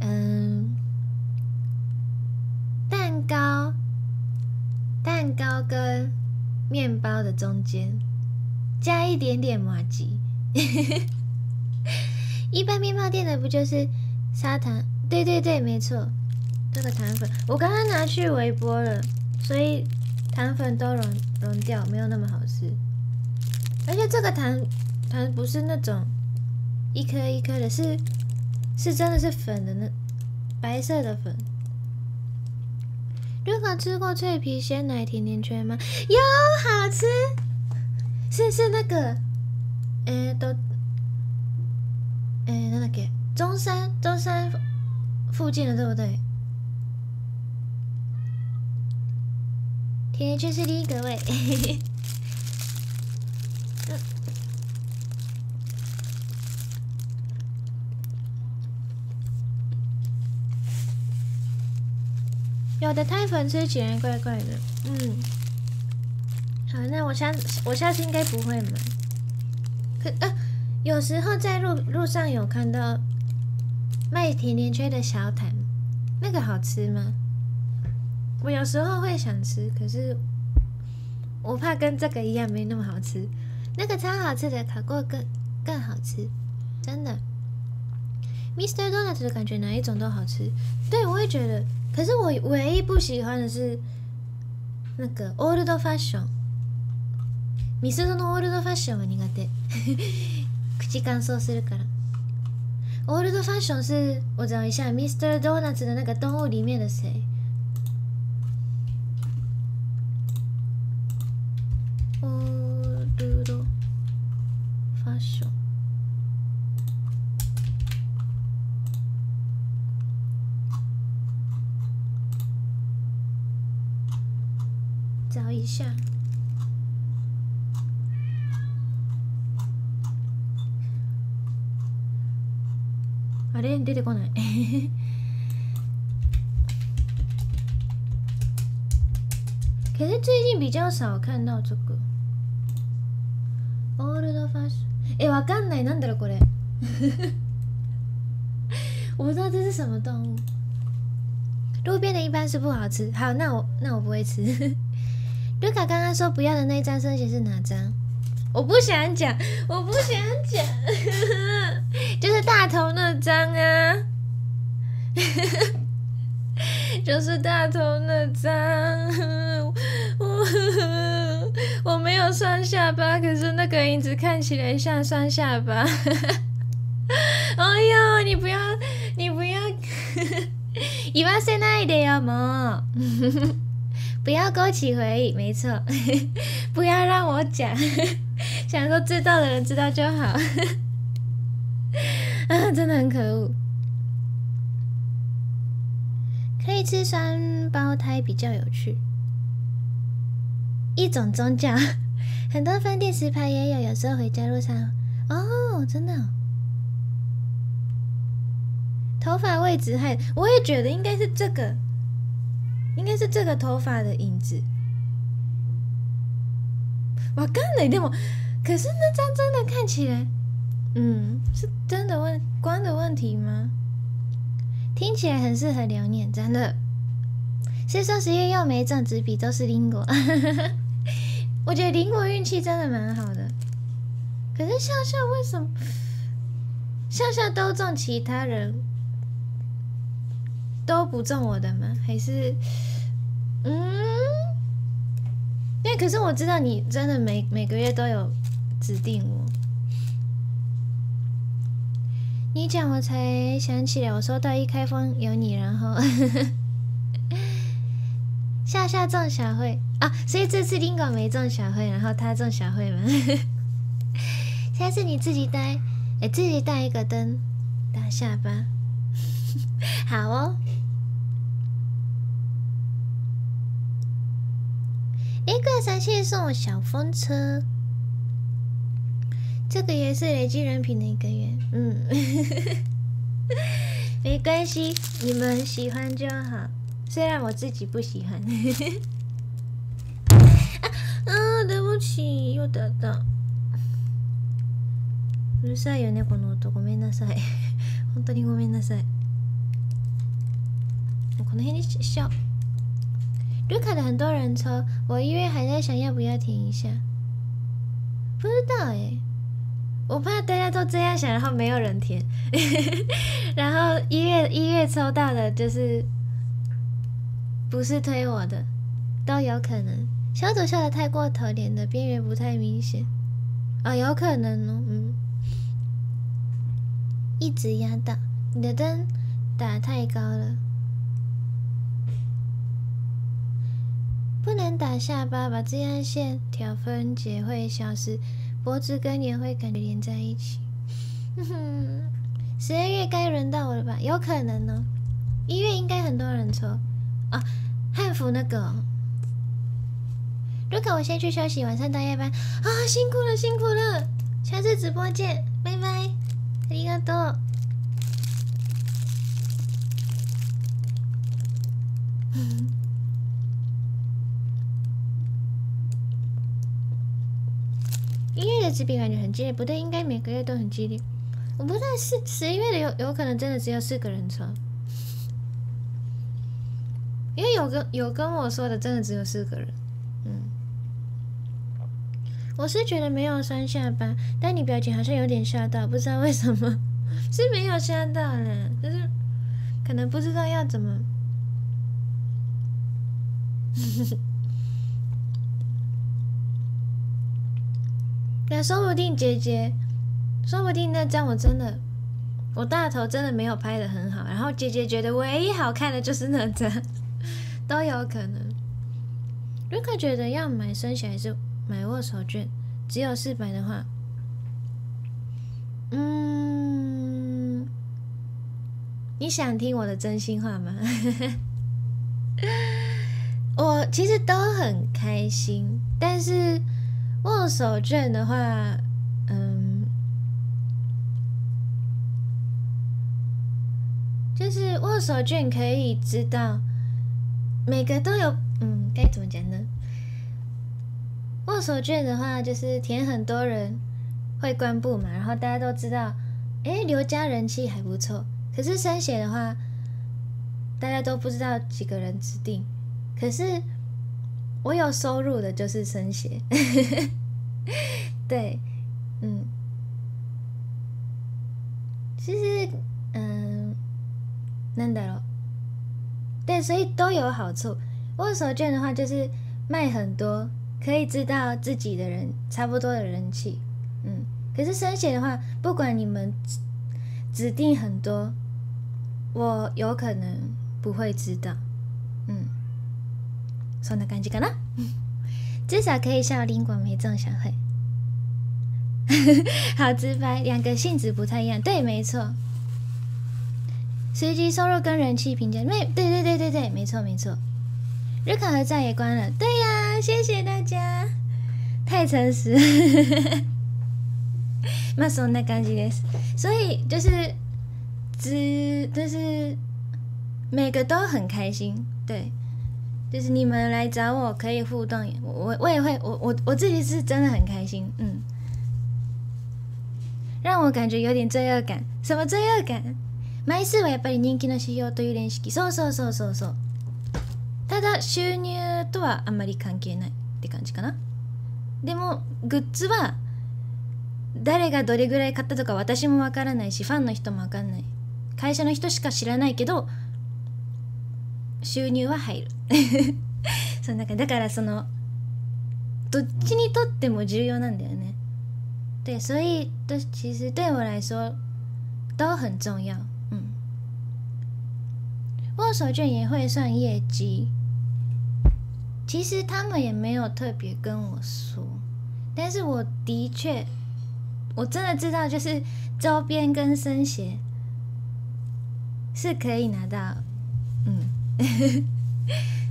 嗯。蛋糕，跟面包的中间加一点点麻吉。一般面包店的不就是砂糖？对对对，没错。这个糖粉我刚刚拿去微波了，所以糖粉都融融掉，没有那么好吃。而且这个糖糖不是那种一颗一颗的，是是真的是粉的那白色的粉。如果吃过脆皮鲜奶甜甜圈吗？有，好吃。是是那个，诶，都，诶，那个中山中山附近的对不对？甜甜圈是第一个位。有的胎粉吃起来怪怪的，嗯，好，那我下我下次应该不会买，可呃，有时候在路路上有看到卖甜甜圈的小摊，那个好吃吗？我有时候会想吃，可是我怕跟这个一样没那么好吃。那个超好吃的，烤过更更好吃，真的。Mr. Donuts 的感觉哪一种都好吃，对我也觉得。可是我唯一不喜欢的是那个 Old Fashion。ミスドのオールドファッションは苦手。口乾燥するから。オールドファッション是我找一下，Mr. Donuts 的那个动物里面的谁？较少看到这个。オールドファッション。え、わかんない。なんだろうこれ。我不知道这是什么动物。路边的一般是不好吃。好，那我那我不会吃。卢卡刚刚说不要的那张升级是哪张？我不想讲，我不想讲，就是大头那张啊， 就是大头那张。我我没有双下巴，可是那个影子看起来像双下巴。哎呦，你不要，你不要，言わせないでよもう。不要勾起回忆，没错，不要让我讲。想说知道的人知道就好，啊，真的很可恶。 吃双胞胎比较有趣。一种宗教，很多饭店食牌也有，有时候回家路上，哦，真的。头发位置还，我也觉得应该是这个，应该是这个头发的影子。我刚才那么。可是那张真的看起来，嗯，是真的问光的问题吗？听起来很适合留念，真的。是说十月又没中纸笔，都是林果。我觉得林果运气真的蛮好的。可是笑笑为什么笑笑都中，其他人都不中我的吗？还是嗯？因为可是我知道你真的每每个月都有。指定我，你讲我才想起来，我收到一开封有你，然后 下下中小慧啊，所以这次丁狗没中小慧，然后他中小慧嘛。下次你自己带，哎，自己带一个灯打下巴，好哦。一个三谢送我小风车。这个也是累积人品的一个月，嗯，没关系，你们喜欢就好，虽然我自己不喜欢。啊，对不起，又得到。うるさいよねこの音ごめんなさい本当にごめんなさいこの辺にしよう。绿卡的很多人抽，我一月还在想要不要停一下，不知道哎。 我怕大家都这样想，然后没有人填，然后一月一月抽到的就是不是推我的，都有可能。小组笑的太过头，脸的边缘不太明显，啊，有可能哦，嗯，一直压到你的灯打太高了，不能打下巴，把这样线条分解会消失。脖子跟脸会感觉连在一起。十二月该轮到我了吧？有可能呢。一月应该很多人抽啊。汉服那个，如果我先去休息，晚上大夜班啊，辛苦了，辛苦了。下次直播见，拜拜。ありがとう。 一月的纸币感觉很激烈，不对，应该每个月都很激烈。我不知道是十一月的有有可能真的只有四个人抽，因为有跟有跟我说的真的只有四个人。嗯，我是觉得没有双下巴，但你表情好像有点吓到，不知道为什么 是没有吓到了，就是可能不知道要怎么。那说不定姐姐，说不定那张我真的，我大头真的没有拍的很好，然后姐姐觉得唯一好看的就是那张，都有可能。如果觉得要买升起还是买握手券，只有四百的话，嗯，你想听我的真心话吗？我其实都很开心，但是握手券的话，嗯，就是握手券可以知道每个都有，嗯，该怎么讲呢？握手券的话，就是填很多人会关布嘛，然后大家都知道，哎，刘家人气还不错。可是生写的话，大家都不知道几个人指定。可是我有收入的，就是生写，对，嗯，其实，嗯，难得了，对，所以都有好处。握手券的话，就是卖很多，可以知道自己的人差不多的人气，嗯。可是生写的话，不管你们指定很多，我有可能不会知道，嗯。そんな感じかな。至少可以笑林广没中小会，好直白，两个性质不太一样。对，没错。实际收入跟人气评价，没对对对对对，没错没错。日考盒再也关了，对呀，谢谢大家，太诚实。まあそんな感じです。所以就是只就是每个都很开心，对。 就是你们来找我可以互动，我我也会，我我我自己是真的很开心，嗯，让我感觉有点罪恶感。什么罪恶感？枚数はやっぱり人気の指標という認識。そうそうそうそうそう。ただ収入とはあんまり関係ないって感じかな。でもグッズは誰がどれぐらい買ったとか私もわからないし、ファンの人もわかんない。会社の人しか知らないけど。収入は入る。そうなんかだからそのどっちにとっても重要なんだよね。对所以都其实对我来说都很重要。嗯握手券也会算业绩。其实他们也没有特别跟我说。但是我的确我真的知道就是周边跟生鞋是可以拿到。嗯。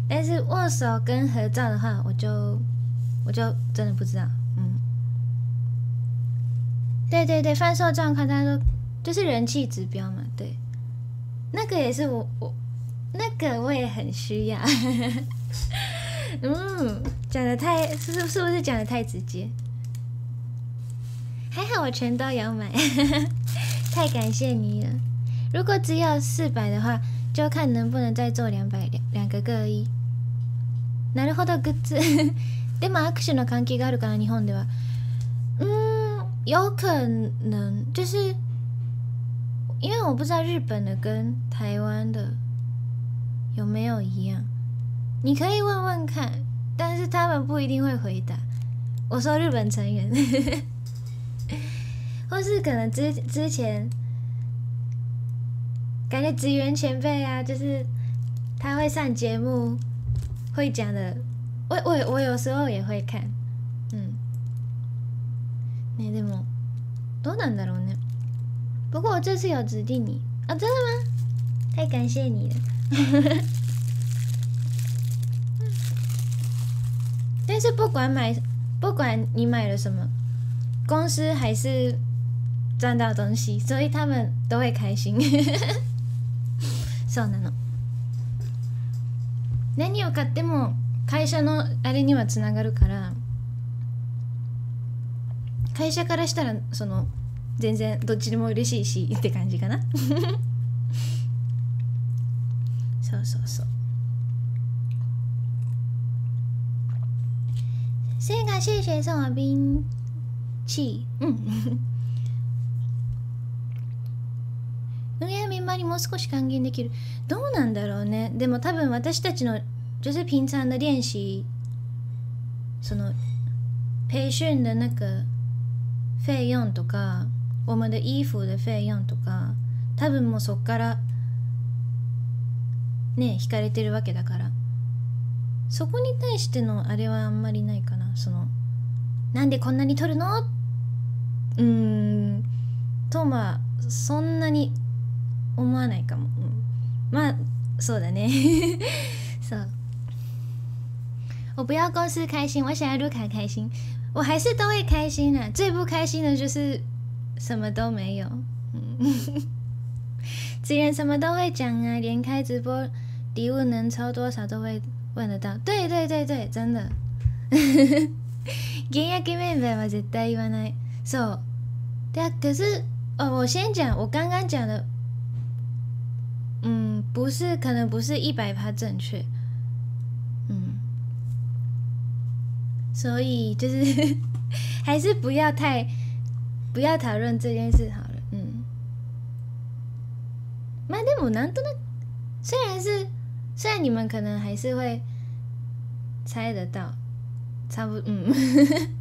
但是握手跟合照的话，我就我就真的不知道。嗯，对对对，贩售状况，大家都就是人气指标嘛。对，那个也是我我那个我也很需要。嗯，讲的太是是是不是讲的太直接？还好我全都有买，太感谢你了。如果只有四百的话。就看能不能再做两百两两个各一。なるほどグッズ。でも握手の関係があるから日本では。嗯，有可能就是因为我不知道日本的跟台湾的有没有一样。你可以问问看，但是他们不一定会回答。我说日本成员，或是可能之之前。感觉职员前辈啊，就是他会上节目，会讲的。我我我有时候也会看，嗯。ねでもどうなんだろうね。不过我这次有指定你啊，真的吗？太感谢你了。但是不管买，不管你买了什么，公司还是赚到东西，所以他们都会开心。 そうなの。何を買っても会社のあれにはつながるから会社からしたらその全然どっちでも嬉しいしって感じかな。そうそうそう。谢感谢谢送我兵器うん運営メンバーにもう少し還元できるどうなんだろうねでも多分私たちの就是平常的練習その培训的那个费用とか我们的衣服的费用とか多分もうそっからね引かれてるわけだからそこに対してのあれはあんまりないかなそのなんでこんなに取るのうーんとまあそんなに思わないかも、うんまあそうだねそう我不要公司开心，我想要卢卡开心，我还是都会开心的。最不开心的就是什么都没有。嗯，既然什么都会讲啊，连开直播礼物能抽多少都会问得到。对对对对，真的。現役メンバーは絶対言わない。そう。对啊，可是哦，我先讲，我刚刚讲的， 嗯，不是，可能不是一百趴正确。嗯。所以就是还是不要太不要讨论这件事好了。嗯，まあでもなんとなく虽然是虽然你们可能还是会猜得到，差不嗯，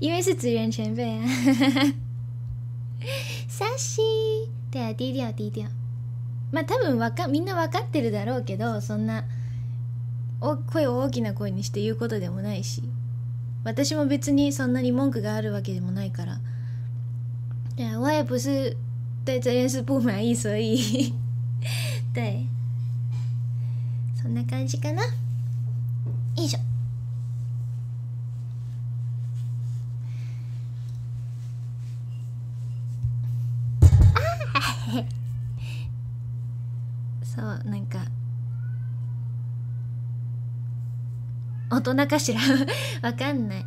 因为是职员前辈啊。サシ对啊，低调低调。 まあ多分わかみんなわかってるだろうけどそんな。お声を大きな声にして言うことでもないし私も別にそんなに文句があるわけでもないから。对我也不是对这件事不满意所以对そんな感じかな。よいしょあそうなんか大人かしらわかんない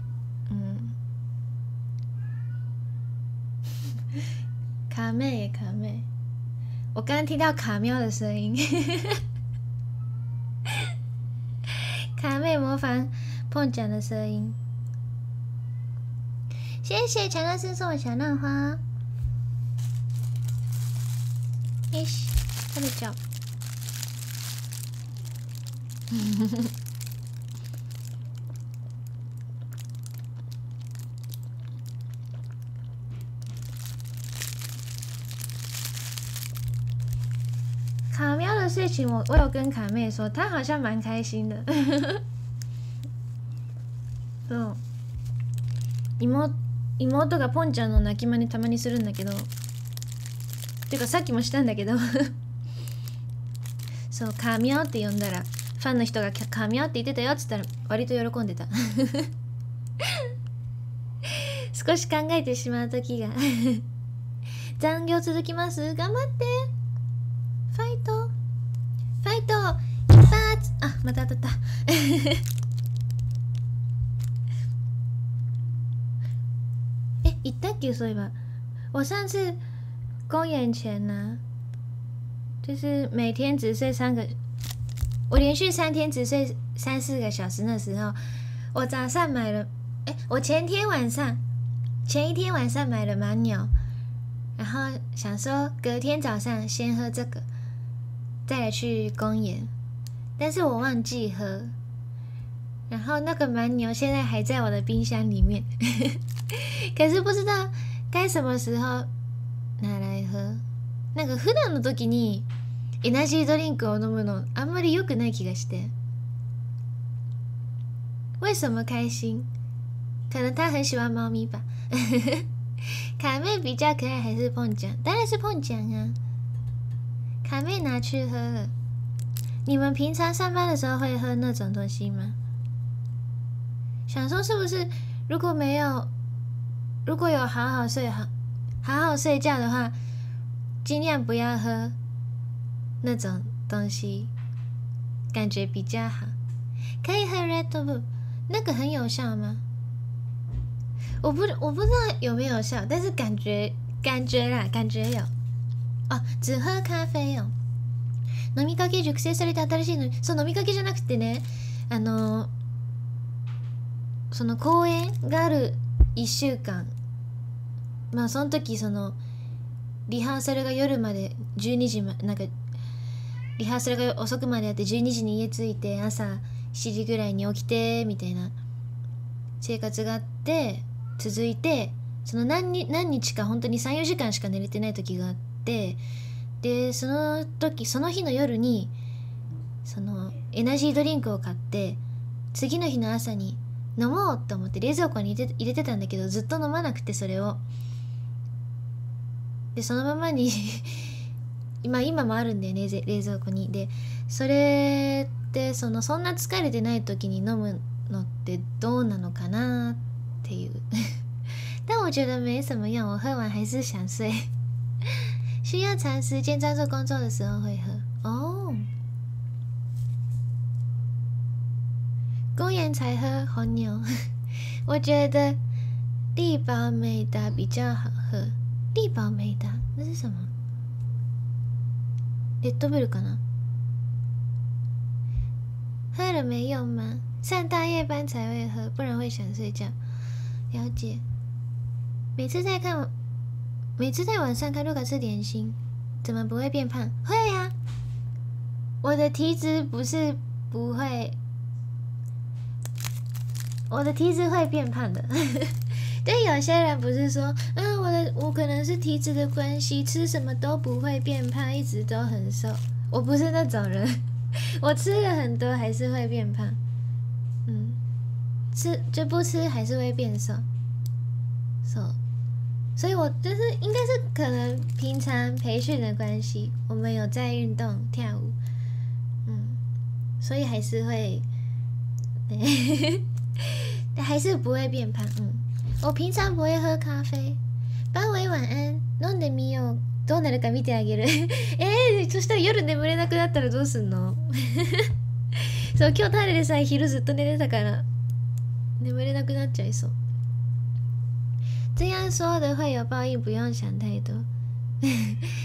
うん卡妹耶卡妹我刚刚听到卡喵的声音卡妹模仿碰奖的声音谢谢强乐师送的小浪花よし食べちゃおう 卡喵的事情我，我有跟卡妹说，她好像蛮开心的。そう妹妹がポンちゃんの泣き真似たまにするんだけど。ていうかさっきもしたんだけど。そう「カミオ」って呼んだら。ファンの人が「カミオ」って言ってたよっつったら割と喜んでた。少し考えてしまう時が。残業続きます。頑張って。ファイト。ファイト。一発。あまた当たった。え言ったっけ？そういえば。我上次公演前呢？就是每天只睡三个我连续三天只睡三四个小时那时候我早上买了哎我前天晚上前一天晚上买了蛮鸟然后想说隔天早上先喝这个再来去公演，但是我忘记喝，然后那个蛮牛现在还在我的冰箱里面，可是不知道该什么时候拿来喝。なんか普段の時に エナジードリンクを飲むのあんまり良くない気がして。为什么开心？可能他很喜欢猫咪吧。卡妹比较可爱还是碰奖？当然是碰奖啊。卡妹拿去喝了。你们平常上班的时候会喝那种东西吗？想说是不是？如果没有，如果有好好睡好，好好睡觉的话，尽量不要喝 那种东西，感觉比较好。可以喝 Red Bull，那个很有效吗？我不我不知道有没有效，但是感觉感觉啦，感觉有。あ、只喝咖啡よ。飲みかけ熟成されて新しいのそう飲みかけじゃなくてねあのその公演がある1週間まあその時そのリハーサルが夜まで12時まなんかリハーサルが遅くまでやって12時に家着いて朝7時ぐらいに起きてみたいな生活があって続いてその何何日か本当に34時間しか寝れてない時があってでその時その日の夜にそのエナジードリンクを買って次の日の朝に飲もうと思って冷蔵庫に入れてたんだけどずっと飲まなくてそれを。でそのままに今今もあるんだよね冷蔵庫にでそれってそのそんな疲れてない時に飲むのってどうなのかなっていう 但我觉得没什么用我喝完还是想睡 需要长时间专注工作的时候会喝哦。公园才喝红牛，我觉得力宝美达比较好喝。力宝美达那是什么？レッドブルかな？喝了没用吗？上大夜班才会喝，不然会想睡觉。了解。每次在看，每次在晚上看卢卡吃点心，怎么不会变胖？会呀、我的体脂不是不会，我的体脂会变胖的。 对，有些人不是说，嗯，我的我可能是体质的关系，吃什么都不会变胖，一直都很瘦。我不是那种人，我吃了很多还是会变胖。嗯，吃就不吃还是会变瘦。瘦，所以我就是应该是可能平常培训的关系，我们有在运动跳舞，嗯，所以还是会，对，还是不会变胖。嗯，我平常不会喝咖啡。バウ晚安，飲んでみよう。どうなるか見てあげる。えー、そしたら夜眠れなくなったらどうすんの？そう、今日タイでさえ昼ずっと寝てたから、眠れなくなっちゃいそう。这样说的会有报应，不用想太多。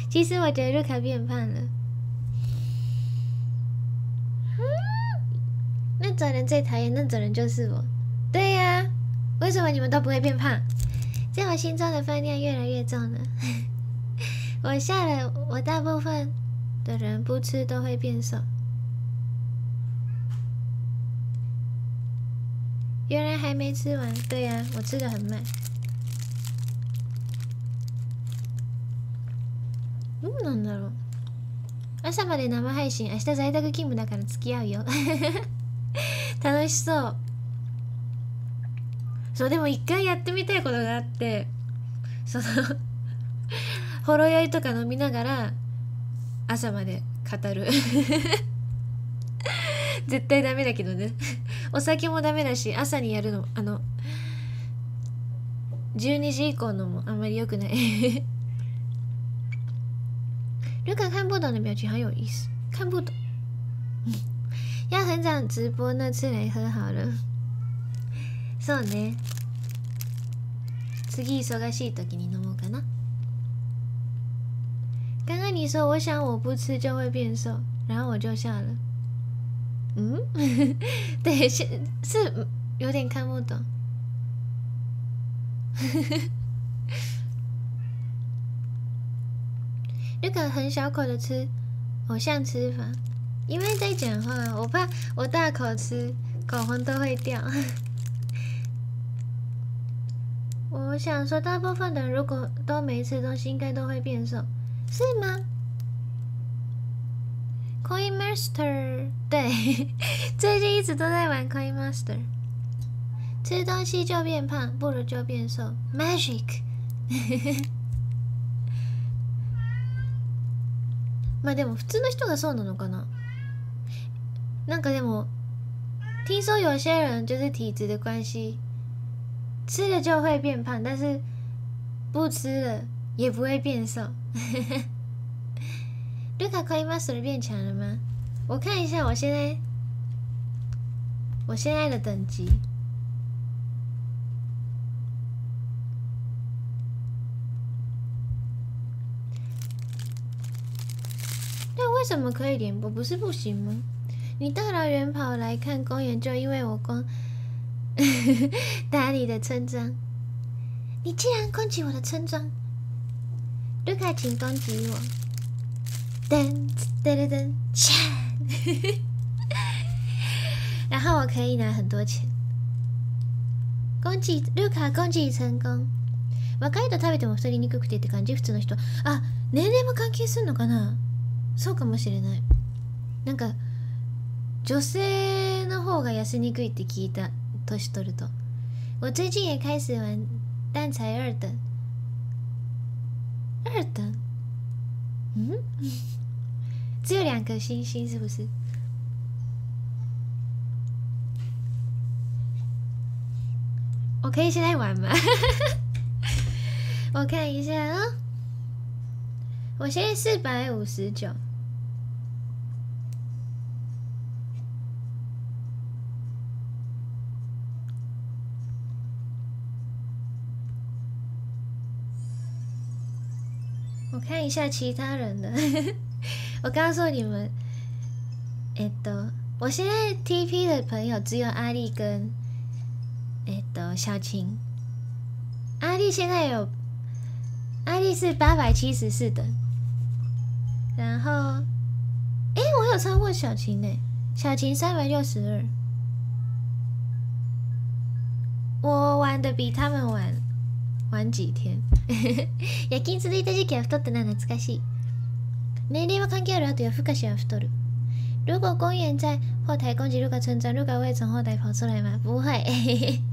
其实我觉得瑞卡变胖了。那种人最讨厌，那种人就是我。对呀、为什么你们都不会变胖？在我心中的分量越来越重了。我下了，我大部分的人不吃都会变瘦。原来还没吃完，对呀、我吃的很慢。どうなんだろう朝まで生配信明日在宅勤務だから付き合うよ楽しそう そうでも一回やってみたいことがあってそのほろ酔いとか飲みながら朝まで語る絶対ダメだけどねお酒もダメだし朝にやるのあの12時以降のもあんまり良くない如果看不懂的表情很有意思，看不懂，要很想直播那次来喝好了。そうね。次忙しい時に飲もうかな。刚刚你说我想我不吃就会变瘦，然后我就笑了。嗯，对，是是有点看不懂。那个很小口的吃，偶像吃法，因为在讲话，我怕我大口吃，口红都会掉。 我想说，大部分的人如果都没吃东西，应该都会变瘦，是吗？Coin Master，对，最近一直都在玩 Coin Master，吃东西就变胖，不如就变瘦，Magic。まあでも普通の人がそうなのかななんかでも听说有些人就是体质的关系， 吃了就会变胖，但是不吃了也不会变瘦。卢卡可以吗？随变强了吗？我看一下我现在我现在的等级。那为什么可以连播？不是不行吗？你大老远跑来看公园，就因为我光。打你的村庄。你竟然攻击我的村庄！卢卡，请攻击我！噔噔噔噔，切！然后我可以拿很多钱。攻击卢卡，攻击成功。若いと食べても太りにくくてって感じ普通の人。あ、年齢も関係するのかな？そうかもしれない。なんか、女性の方が痩せにくいって聞いた。年取ると。我最近也开始玩，但才二等。二等？嗯？只有两颗星星，是不是？我可以现在玩吗？我看一下啊，我现在四百五十九。我看一下其他人的，我告诉你们，哎的，我现在 TP 的朋友只有阿丽跟哎的小晴，阿丽现在有，阿丽是八百七十四的，然后，哎，我有超过小晴呢，小晴三百六十二，我玩的比他们晚。玩几天？夜勤続いた時期は太ってない懐かしい。年齢は関係あるあと夜更かしは太る。如果公园在后台攻击如果村庄，如果会从后台跑出来吗？不会。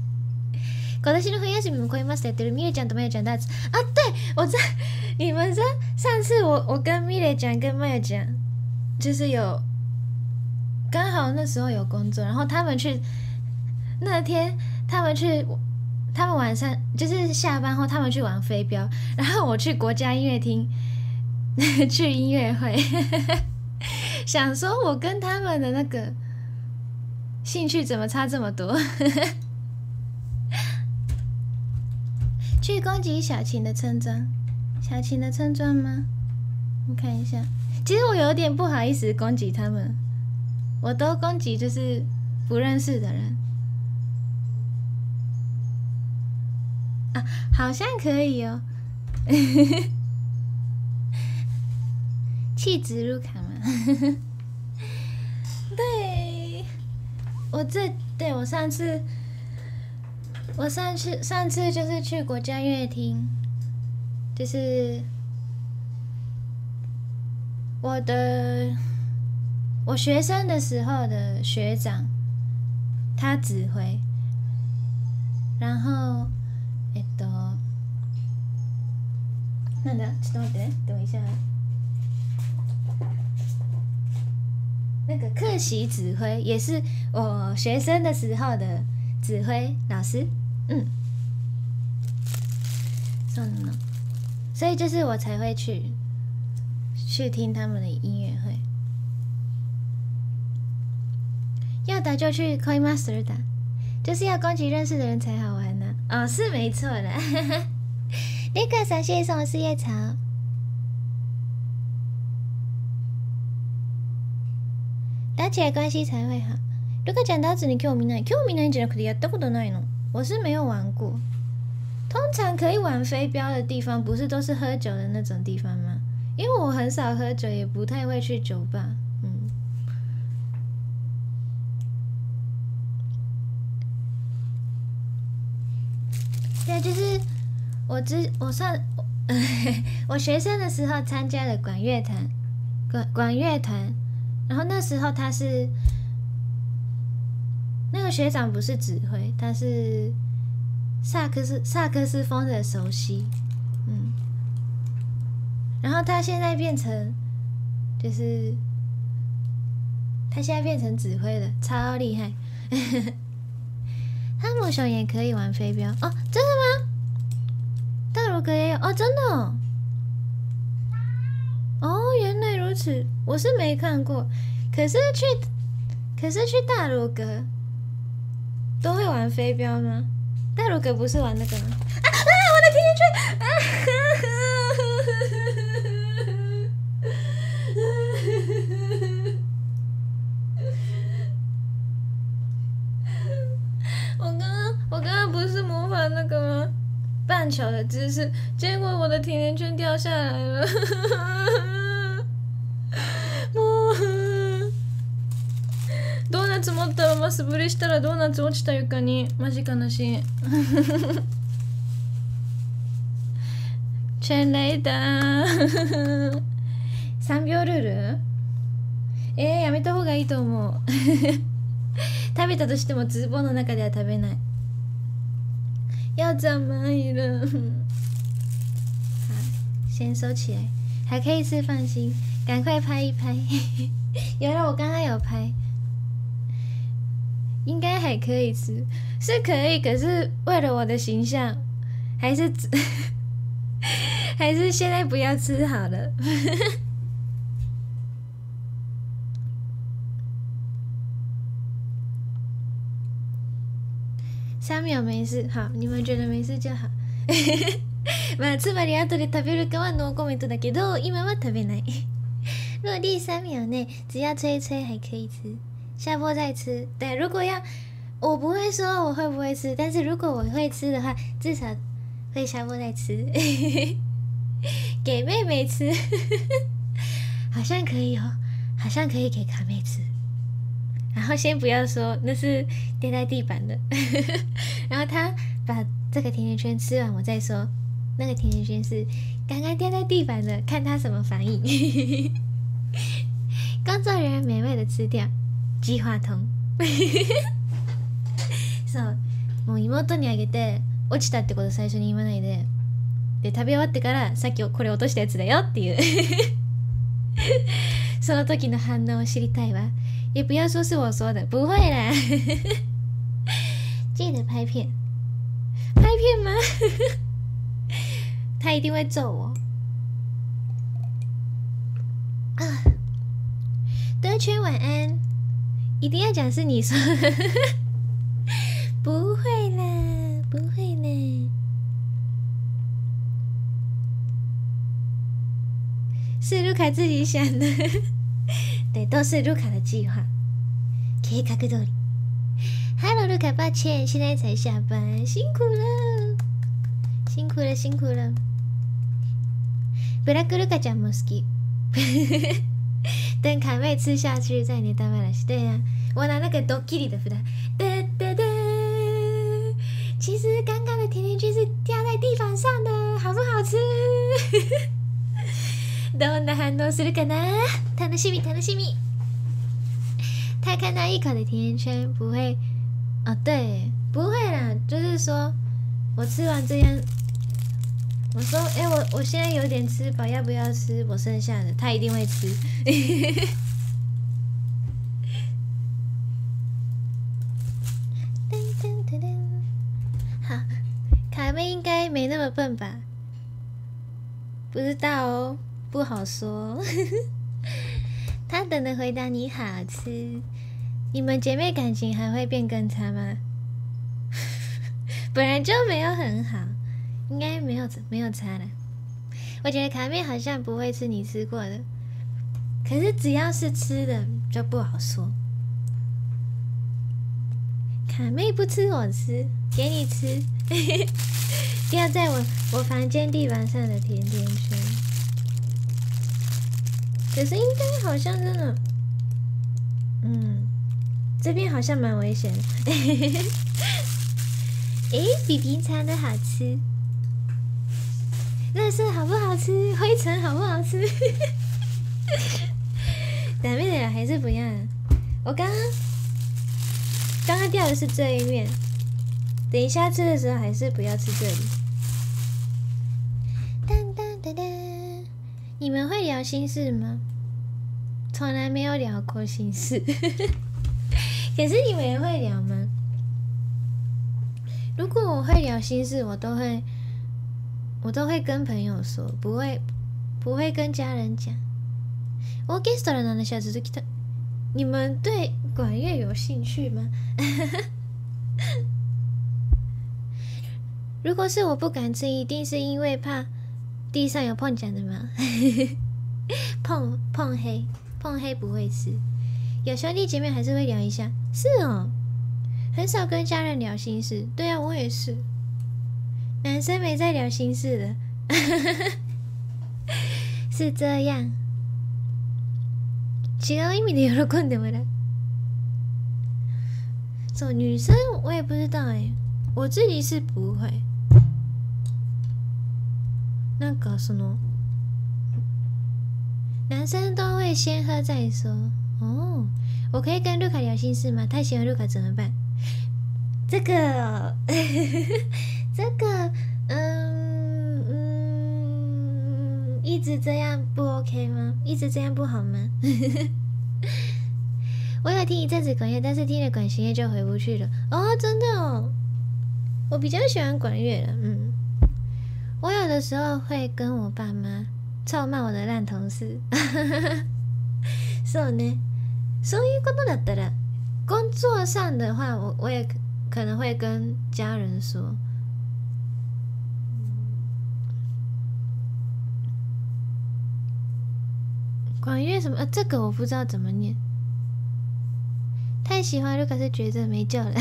今年の冬休みも超えますとやってるミレちゃんとマヤちゃんダーツ。啊，对，我在你们在上次我我跟米レちゃん跟マヤちゃん就是有刚好那时候有工作，然后他们去那天他们去。 他们晚上就是下班后，他们去玩飞镖，然后我去国家音乐厅 去音乐会，想说我跟他们的那个兴趣怎么差这么多？去攻击小琴的村庄，小琴的村庄吗？我看一下，其实我有点不好意思攻击他们，我都攻击就是不认识的人。啊，好像可以哦。气质入卡嘛，对，我这对我上次，我上次上次就是去国家音乐厅，就是我的我学生的时候的学长，他指挥，然后。えっとなんだちょっと待ってね等一下那个客席指挥也是我学生的时候的指挥老师，嗯，算了，所以就是我才会去去听他们的音乐会，要打就去 Coin Master 打。 就是要攻击认识的人才好玩呢。哦，是没错的。那个小谢送我四叶草，打起来关系才会好。如果讲到子，你興味ない？興味ないんじゃなくてやったことないの？我是没有玩过。通常可以玩飞镖的地方，不是都是喝酒的那种地方吗？因为我很少喝酒，也不太会去酒吧。 对，就是我之我算我学生的时候参加了管乐团，管管乐团，然后那时候他是那个学长不是指挥，他是萨克斯萨克斯风的熟悉，嗯，然后他现在变成就是他现在变成指挥了，超厉害。汤姆熊也可以玩飞镖哦，真的吗？大罗格也有哦，真的哦。哦，原来如此，我是没看过。可是去，可是去大罗格都会玩飞镖吗？大罗格不是玩那个吗？啊啊！我的甜甜圈！啊半球的姿势，结果我的甜甜圈掉下来了。ドーナツ持ったまま素振りしたらドーナツ落ちた床に。マジ悲しい。全雷だ3秒ルール？えー、やめた方がいいと思う。食べたとしてもズボンの中では食べない。要怎么了 好先收起来还可以吃放心赶快拍一拍。原来我刚刚有拍。应该还可以吃，是可以，可是为了我的形象，还是 还是现在不要吃好了。三秒没事，好，你们觉得没事就好。まあつまり後で食べるかはノーコメントだけど、今は食べない。落地三秒内，只要吹一吹还可以吃。下播再吃，对，如果要，我不会说我会不会吃，但是如果我会吃的话，至少会下播再吃，给妹妹吃，好像可以哦，好像可以给卡妹吃，然后先不要说那是掉在地板的，然后他把这个甜甜圈吃完，我再说那个甜甜圈是刚刚掉在地板的，看他什么反应，工作人员美味的吃掉。G 话筒そうもう妹にあげて落ちたってこと最初に言わないで。で食べ終わってからさっきこれ落としたやつだよっていう。その時の反応を知りたいわ。也不要说是我说的不会啦。记得拍片。拍片吗？他一定会揍我。啊。德圈晚安。一定要讲是你说，不会啦，不会啦，是卢卡自己想的，对，都是卢卡的计划。計画通り。Hello，卢卡，抱歉，现在才下班，辛苦了，辛苦了，辛苦了。ブラックルカちゃんも好き。等卡妹吃下去，再你大麦来对呀，我拿那个ドッキリ的札。哒哒哒。其实刚刚的甜甜圈是掉在地板上的，好不好吃？ どんな反応するかな？楽しみ楽しみ。他看到一口的甜甜圈不会，哦对，不会啦，就是说我吃完这样。我说：“哎，我我现在有点吃饱，要不要吃我剩下的？他一定会吃。噔噔噔噔，好，卡妹应该没那么笨吧？不知道哦， 不好说。他等的回答你好吃。你们姐妹感情还会变更差吗？本来就没有很好。”应该没有没有差了。我觉得卡妹好像不会吃你吃过的，可是只要是吃的就不好说。卡妹不吃我吃，给你吃，掉在我我房间地板上的甜甜圈。可是应该好像真的，嗯，这边好像蛮危险。诶，比平常的好吃。乐色好不好吃？灰尘好不好吃？打面的还是不要。我刚刚刚刚掉的是这一面，等一下吃的时候还是不要吃这里。你们会聊心事吗？从来没有聊过心事，可是你们会聊吗？如果我会聊心事，我都会。我都会跟朋友说，不会不会跟家人讲。我给所有人的小子都给他。你们对管乐有兴趣吗？如果是我不敢吃，一定是因为怕地上有碰奖的吗？碰碰黑碰黑不会吃，有兄弟姐妹还是会聊一下。是哦，很少跟家人聊心事。对啊，我也是。 男生没在聊心事的，是这样。違う意味で喜んでもらう。そう女生我也不知道哎，我自己是不会。 なんかその男生都会先喝再说。哦，我可以跟卢卡聊心事吗？太喜欢卢卡怎么办？这个，这个，嗯嗯，一直这样不 OK 吗？一直这样不好吗？我有听一阵子管乐，但是听了管弦乐就回不去了。哦，真的哦，我比较喜欢管乐了。嗯， 我有的时候会跟我爸妈臭骂我的烂同事。そうね。そういうことだったら，工作上的话，我我也可能会跟家人说。管乐什么？呃，这个我不知道怎么念。太喜欢卢卡斯，觉得没救了，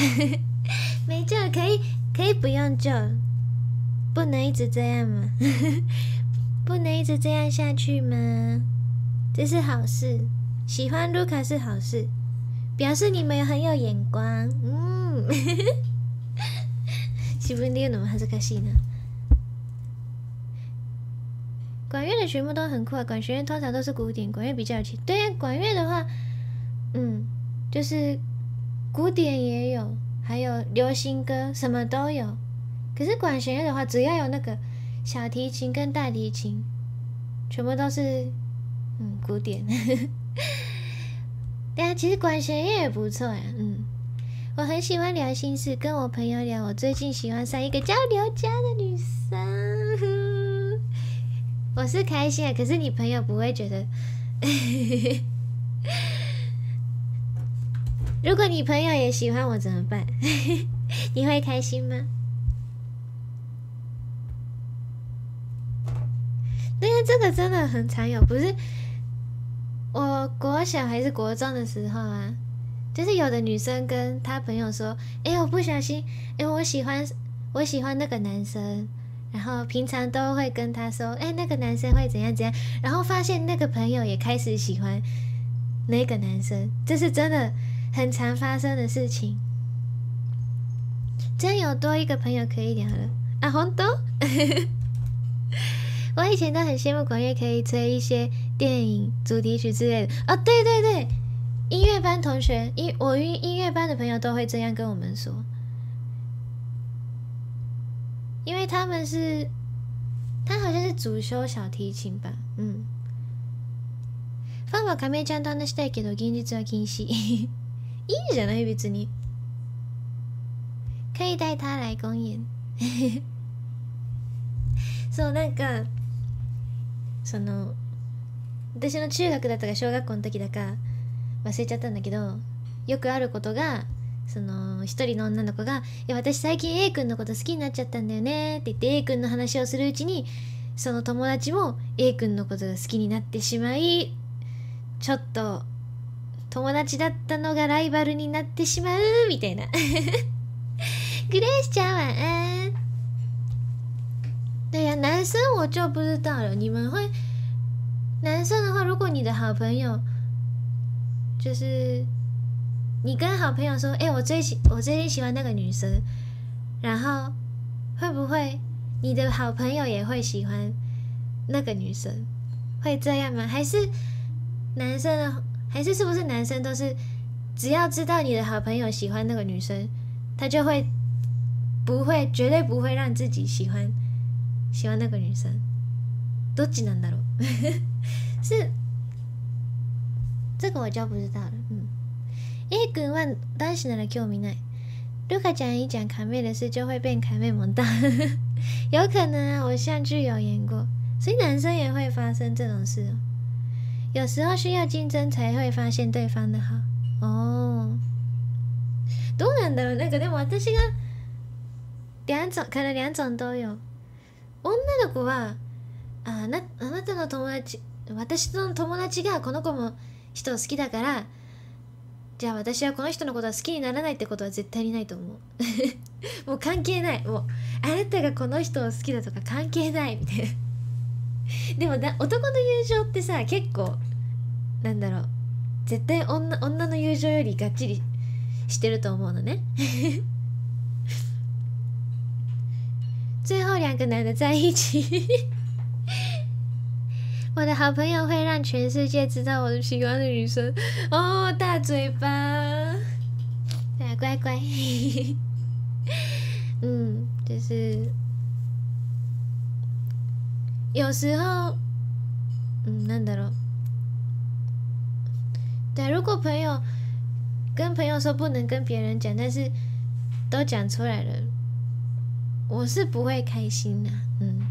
没救了，可以可以不用救了， 不能一直这样吗？不能一直这样下去吗？这是好事。喜欢卢卡是好事，表示你们很有眼光。嗯，喜欢你有那么还是可惜呢？管乐的曲目都很酷啊，管弦乐通常都是古典，管乐比较有趣。对呀，管乐的话，嗯，就是古典也有，还有流行歌，什么都有。可是管弦乐的话，只要有那个小提琴跟大提琴，全部都是嗯古典。对啊，其实管弦乐也不错呀。嗯，我很喜欢聊心事，跟我朋友聊。我最近喜欢上一个叫刘佳的女生，我是开心啊。可是你朋友不会觉得？如果你朋友也喜欢我怎么办？你会开心吗？这个真的很常有，不是？我国小还是国中的时候啊，就是有的女生跟她朋友说：“哎，我不小心，哎，我喜欢我喜欢那个男生。”然后平常都会跟他说：“哎，那个男生会怎样怎样。”然后发现那个朋友也开始喜欢那个男生，这是真的很常发生的事情。真有多一个朋友可以聊了啊！红豆，我以前都很羡慕管乐可以吹一些。电影主题曲之类的啊，对对对，音乐班同学，音我音音乐班的朋友都会这样跟我们说，因为他们是，他好像是主修小提琴吧，嗯。ファンは亀ちゃんと話したいけど現実は禁止。いいじゃない別に。可以带他来公演。そうなんか その。私の中学だったか小学校の時だか忘れちゃったんだけどよくあることがその一人の女の子が「いや私最近 A 君のこと好きになっちゃったんだよね」って言って A 君の話をするうちにその友達も A 君のことが好きになってしまいちょっと友達だったのがライバルになってしまうみたいな グレースちゃん晚安对呀男生我就不知道了你们会男生的话，如果你的好朋友就是你跟好朋友说：“哎，我最喜我最近喜欢那个女生。”然后会不会你的好朋友也会喜欢那个女生？会这样吗？还是男生的？还是是不是男生都是只要知道你的好朋友喜欢那个女生，他就会不会绝对不会让自己喜欢喜欢那个女生？どっちなんだろう？是，这个我就不知道了。嗯，A 君は男子なら興味ない。卢卡讲一讲卡妹的事，就会被卡妹萌到。有可能啊，我像剧有演过，所以男生也会发生这种事。有时候需要竞争才会发现对方的好。哦，どうなんだろう。なんかでも私が两种，可能两种都有。 女の子はあなあなたの友達私の友達がこの子も人を好きだからじゃあ私はこの人のことは好きにならないってことは絶対にないと思う。もう関係ない。もうあなたがこの人を好きだとか関係ない。みたいな。でもだ男の友情ってさ結構なんだろう。絶対女女の友情よりがっちりしてると思うのね。最后两个男的在一起我的好朋友会让全世界知道我喜欢的女生哦，大嘴巴，对啊，乖乖，嗯，就是有时候，嗯，なんだろう。对，如果朋友跟朋友说不能跟别人讲，但是都讲出来了， 我是不会开心的。嗯，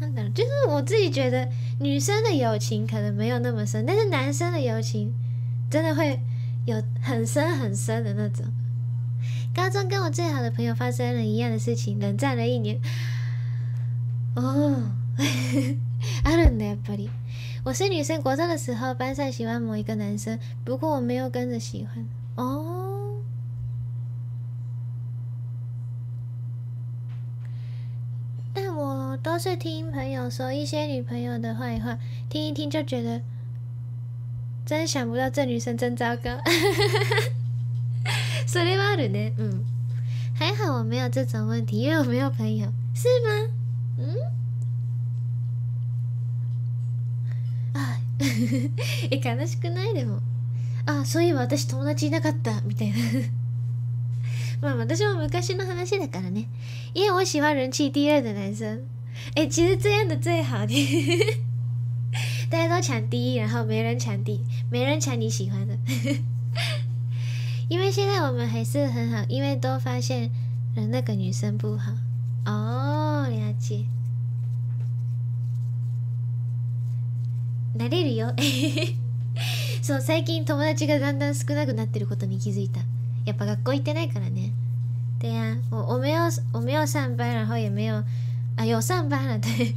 那的，就是我自己觉得女生的友情可能没有那么深，但是男生的友情真的会有很深很深的那种。高中跟我最好的朋友发生了一样的事情，冷战了一年。哦，あるんだやっぱり。我是女生，国中的时候班上喜欢某一个男生，不过我没有跟着喜欢。哦， 都是听朋友说一些女朋友的坏话，听一听就觉得，真想不到这女生真糟糕。それはあるね，嗯，还好我没有这种问题，因为我没有朋友，是吗？嗯。え悲しくないでもあそういえば私友達いなかったみたいなまあ私も昔の話だからね因为我喜欢人气第二的男生 哎其实这样的最好的大家都抢第一然后没人抢第没人抢你喜欢的因为现在我们还是很好因为都发现了那个女生不好哦了解なれるよそう最近友達がだんだん少なくなってることに気づいたやっぱ学校行ってないからね对呀、我我没有我没有上班，然后也没有 啊有上班了，对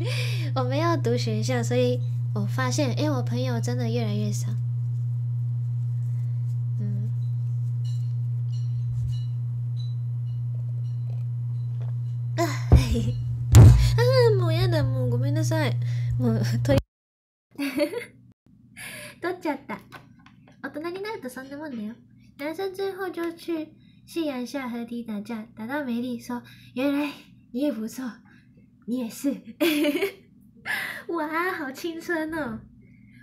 我没有读学校，所以我发现，哎，我朋友真的越来越少。嗯，啊，あもうやだもうごめんなさいもうとり取っちゃった。大人になるとそんなもんだよ。男生最后就去夕阳下合体打架，打到美丽说：“原来你也不错， 你也是。”哇，好青春哦！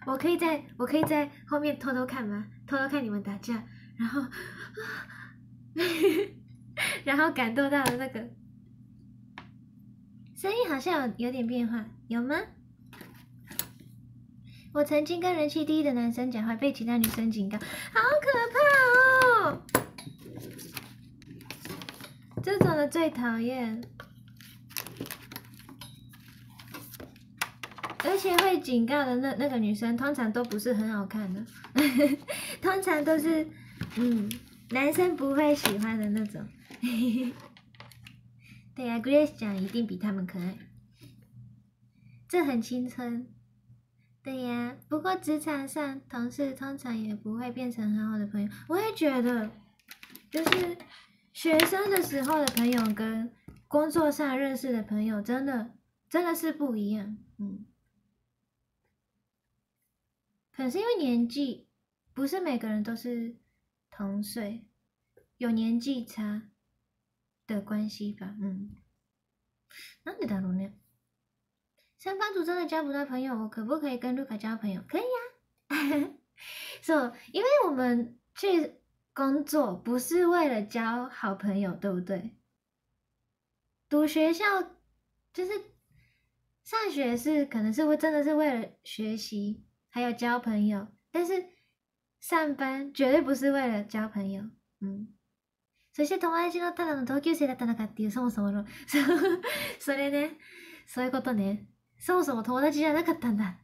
我可以在我可以在后面偷偷看吗？偷偷看你们打架，然后，然后感动到了那个声音好像有有点变化，有吗？我曾经跟人气第一的男生讲话，被其他女生警告，好可怕哦！这种的最讨厌，而且会警告的那那个女生，通常都不是很好看的，通常都是嗯男生不会喜欢的那种。对呀，Grace 讲一定比他们可爱，这很青春。对呀，不过职场上同事通常也不会变成很好的朋友。我也觉得，就是学生的时候的朋友跟工作上认识的朋友，真的真的是不一样。嗯，可能是因为年纪，不是每个人都是同岁，有年纪差的关系吧。嗯，なんでだろうね。上班族真的交不到朋友，我可不可以跟卢卡交朋友？可以呀。so, 因为我们去工作不是为了交好朋友，对不对？读学校就是上学是可能是会真的是为了学习， 还有交朋友，但是上班绝对不是为了交朋友。嗯。そして友達のただの同級生だったのかっていうそもそものそれねそういうことね。送什么友达机啊？那个蛋蛋，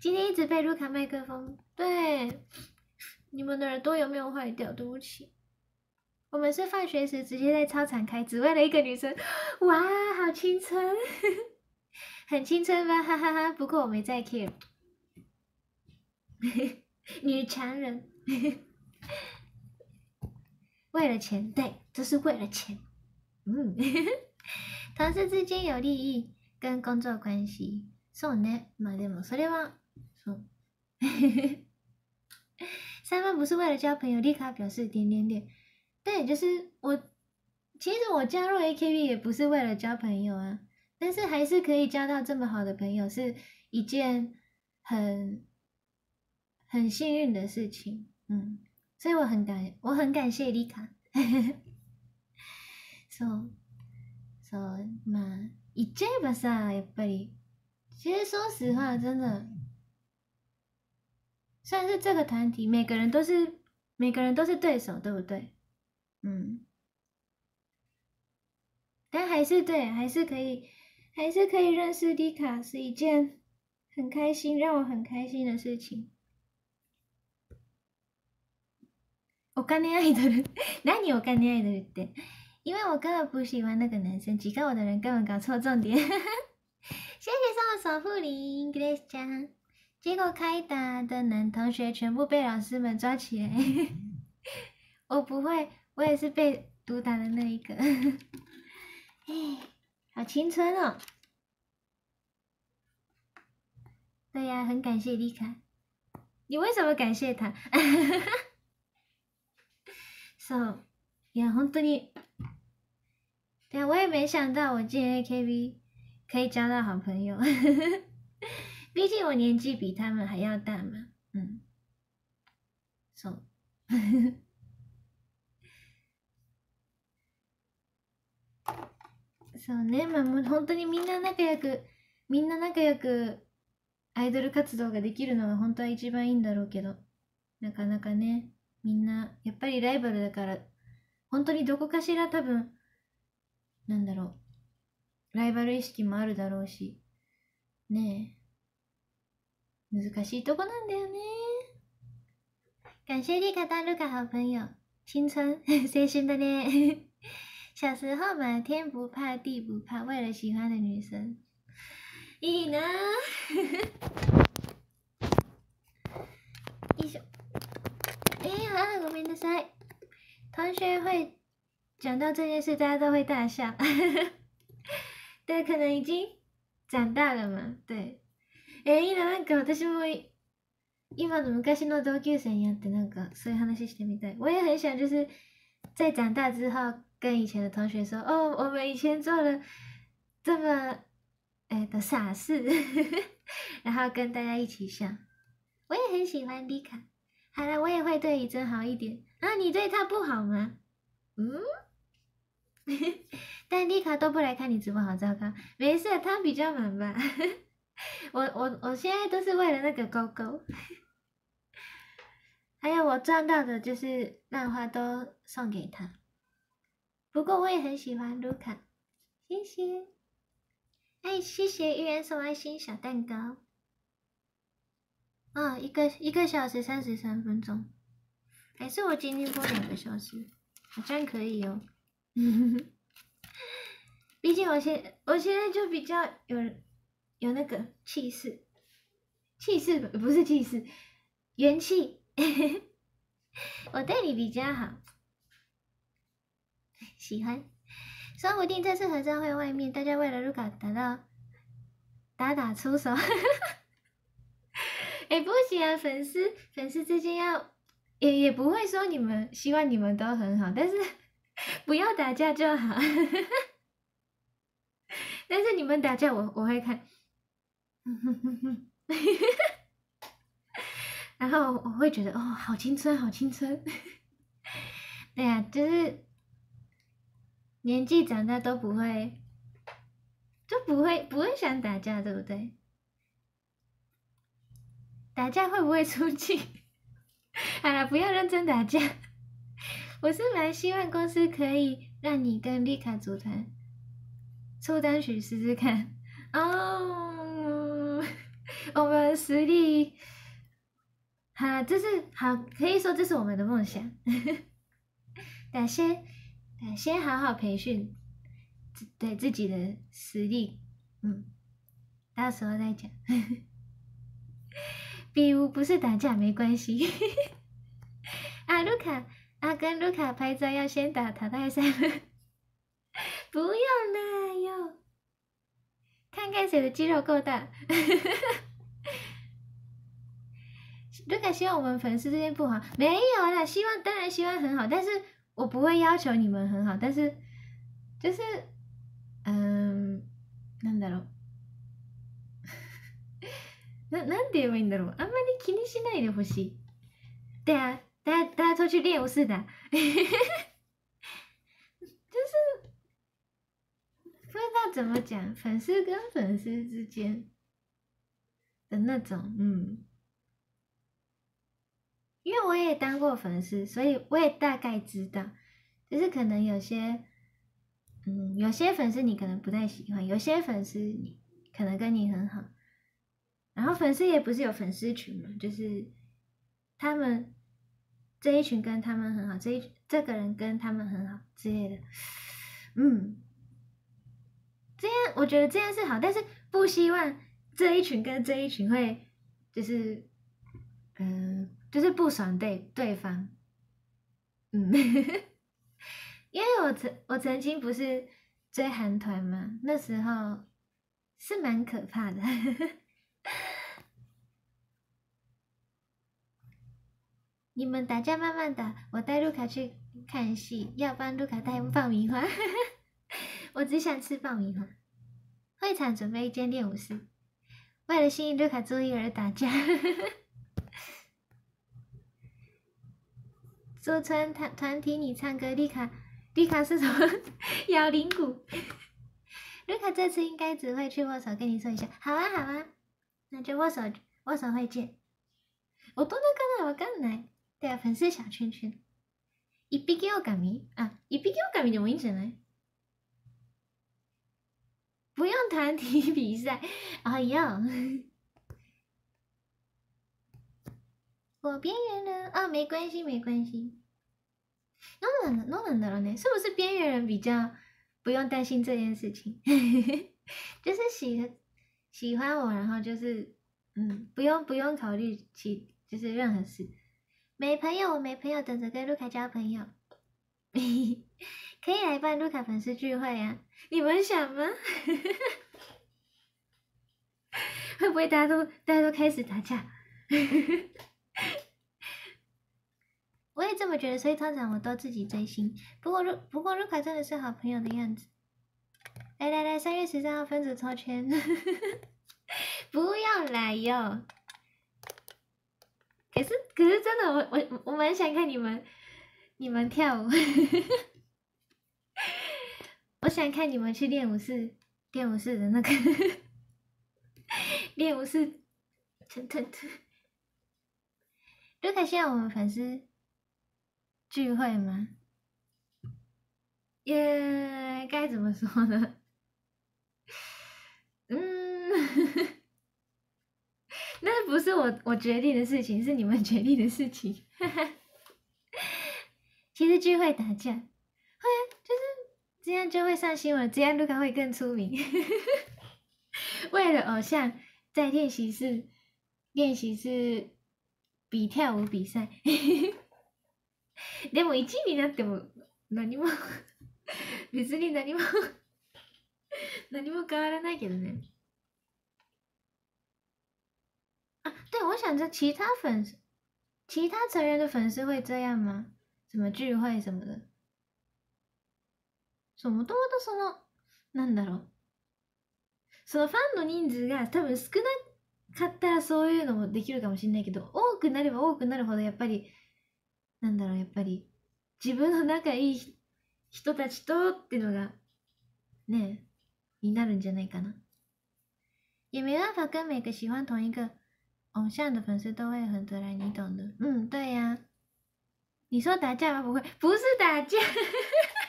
今天一直被录卡麦克风。对，你们的耳朵有没有坏掉？对不起，我们是放学时直接在操场开，只为了一个女生。哇，好青春，很青春吧？哈哈哈。不过我没在 care。 女强人， 为了钱，对，就是为了钱。嗯，同事之间有利益跟工作关系。そうね。まあでもそれはそう。三番不是为了交朋友，立卡表示点点点。对，就是我，其实我加入 AKB 也不是为了交朋友啊，但是还是可以交到这么好的朋友，是一件很 很幸运的事情。嗯，所以我很感我很感谢丽卡。そうそうまあ言っちゃえばさやっぱり其实说实话，真的，算是这个团体每个人都是每个人都是对手，对不对？嗯，但还是对，还是可以，还是可以认识迪卡，是一件很开心，让我很开心的事情。 我干恋爱的人，那你我干恋爱的人对？因为我根本不喜欢那个男生，几个我的人根本搞错重点。谢谢送的守护灵，Grace 酱。结果开打的男同学全部被老师们抓起来。我不会，我也是被毒打的那一个。哎，好青春哦！对呀，很感谢丽卡。你为什么感谢他？So，呀，本当に。对，我也没想到我进 AKB。可以交到好朋友，毕竟我年纪比他们还要大嘛。嗯，そう。そうね、まあもう本当にみんな仲良く、みんな仲良くアイドル活動ができるのが本当は一番いいんだろうけど、なかなかね、みんな、やっぱりライバルだから、本当にどこかしら多分、なんだろう、ライバル意識もあるだろうし、ねえ。難しいとこなんだよね。感谢你卡当卢卡好朋友，青春青春的呢。小时候嘛，天不怕地不怕，为了喜欢的女生。いいな。哎呀，ごめんなさい。同学会讲到这件事，大家都会大笑。对，可能已经长大了嘛。对，えいいななんか私も今の昔の同級生に会ってなんかそういう話してみたい。我也很想就是在长大之后跟以前的同学说，哦，我们以前做了这么哎的傻事，然后跟大家一起笑。我也很喜欢丽卡。 好了，我也会对以真好一点。啊，你对他不好吗？嗯。但丽卡都不来看你直播，好糟糕。没事，他比较忙吧。我我我现在都是为了那个勾勾，还有我赚到的就是漫画都送给他。不过我也很喜欢卢卡，谢谢。哎，谢谢玉言送爱心小蛋糕。哦，一个一个小时三十三分钟，还是我今天播两个小时，好像可以哦。毕竟我现我现在就比较有有那个气势，气势不是气势，元气。我对你比较好，喜欢。说不定这次合照会外面大家为了卢卡打到打打出手。哎，不行啊，粉丝粉丝之间要也也不会说你们希望你们都很好，但是。不要打架就好，但是你们打架我我会看，然后我会觉得哦，好青春，好青春。对呀，就是年纪长大都不会，就不会不会想打架，对不对？打架会不会出气？好了，不要认真打架。我是蛮希望公司可以让你跟丽卡组团出单曲试试看哦。我们实力，好，这是好，可以说这是我们的梦想。得先，先好好培训，对自己的实力，嗯，到时候再讲。比如不是打架没关系。 啊，卢卡啊，跟卢卡拍照要先打淘汰赛不用啦哟，看看谁的肌肉够大。卢卡希望我们粉丝之间不好，没有啦，希望当然希望很好，但是我不会要求你们很好，但是就是，嗯，なんだろう。 ななんて言えばいいんだろう。あんまり気にしないでほしい。对啊，大家大家都去练武士的，就是不知道怎么讲，粉丝跟粉丝之间的那种，嗯。因为我也当过粉丝，所以我也大概知道，就是可能有些，嗯，有些粉丝你可能不太喜欢，有些粉丝你可能跟你很好， 然后粉丝也不是有粉丝群嘛，就是他们这一群跟他们很好，这一这个人跟他们很好之类的，嗯，这样我觉得这样是好，但是不希望这一群跟这一群会就是，嗯。就是不爽对对方，嗯，因为我曾我曾经不是追韩团嘛，那时候是蛮可怕的。你们打架慢慢打，我带卢卡去看戏，要不然卢卡带爆米花。我只想吃爆米花。会场准备一间练武室，为了吸引卢卡注意而打架。做成团团体，你唱歌，丽卡，丽卡是什么？摇铃鼓。丽卡这次应该只会去握手，跟你说一下。好啊，好啊，那就握手，握手会见。我都能看到我刚来，对啊，粉丝小圈圈。一匹给我改名啊，一匹给我改名就完成了。不用团体 比赛，哎呀。我边缘人啊，没关系，没关系。那能那能的了呢？是不是边缘人比较不用担心这件事情？就是喜喜欢我，然后就是嗯，不用不用考虑其就是任何事。没朋友，我没朋友，等着跟卢卡交朋友。可以来办卢卡粉丝聚会啊？你们想吗？会不会大家都大家都开始打架？我也这么觉得，所以通常我都自己追星。不过，如不过，卢卡真的是好朋友的样子。来来来，三月十三号分组抽签，不要来哟。可是可是真的，我我我蛮想看你们你们跳舞。我想看你们去练舞室练舞室的那个 练舞室，腾腾腾。卢卡现在我们粉丝聚会吗？耶，该怎么说呢？嗯，那不是我我决定的事情，是你们决定的事情。其实聚会打架，会就是这样就会上新闻，这样卢卡会更出名。为了偶像，在练习室练习室。比跳舞比赛，でも1位になっても何も別に何も何も変わらないけどね。 对，我想着其他粉丝、其他成员的粉丝会这样吗？什么聚会什么的？そう、もともとその、なんだろう。そのファンの人数が多分少なかったらそういうのもできるかもしれないけど、多くなれば多くなるほどやっぱり、なんだろう、やっぱり、自分の仲いい人たちとっていうのが、ね、になるんじゃないかな。也没办法跟每个喜欢同一个偶像的粉丝都会很得来，你懂的。嗯，对呀。你说打架吗？不会，不是打架，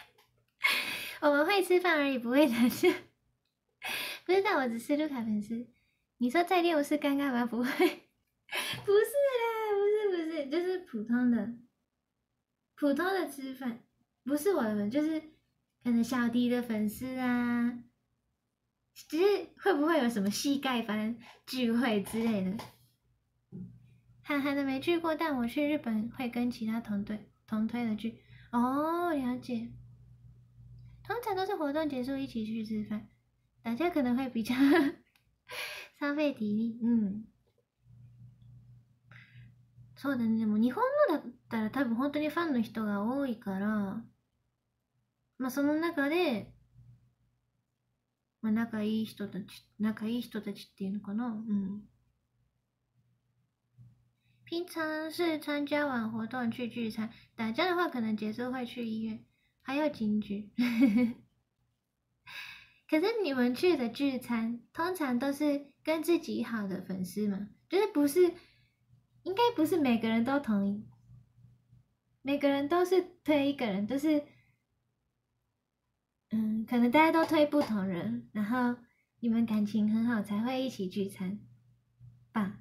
我们会吃饭而已，不会打架。不知道，我只是卢卡粉丝。你说再练舞是尴尬吗？不会，不是啦，不是不是，就是普通的，普通的吃饭，不是我的粉，就是可能小迪的粉丝啊，只是会不会有什么膝盖翻聚会之类的？韩寒的没去过，但我去日本会跟其他同队同推的剧。哦，了解。通常都是活动结束一起去吃饭，大家可能会比较消费体力。嗯。そうだね。でも日本のだったら多分本当にファンの人が多いから、まあその中で、まあ仲いい人たち、仲いい人たちっていうのかな。うん。 平常是参加完活动去聚餐，打架的话可能结束会去医院，还有警局。可是你们去的聚餐通常都是跟自己好的粉丝嘛，就是不是，应该不是每个人都同意，每个人都是推一个人，都是，嗯，可能大家都推不同人，然后你们感情很好才会一起聚餐吧。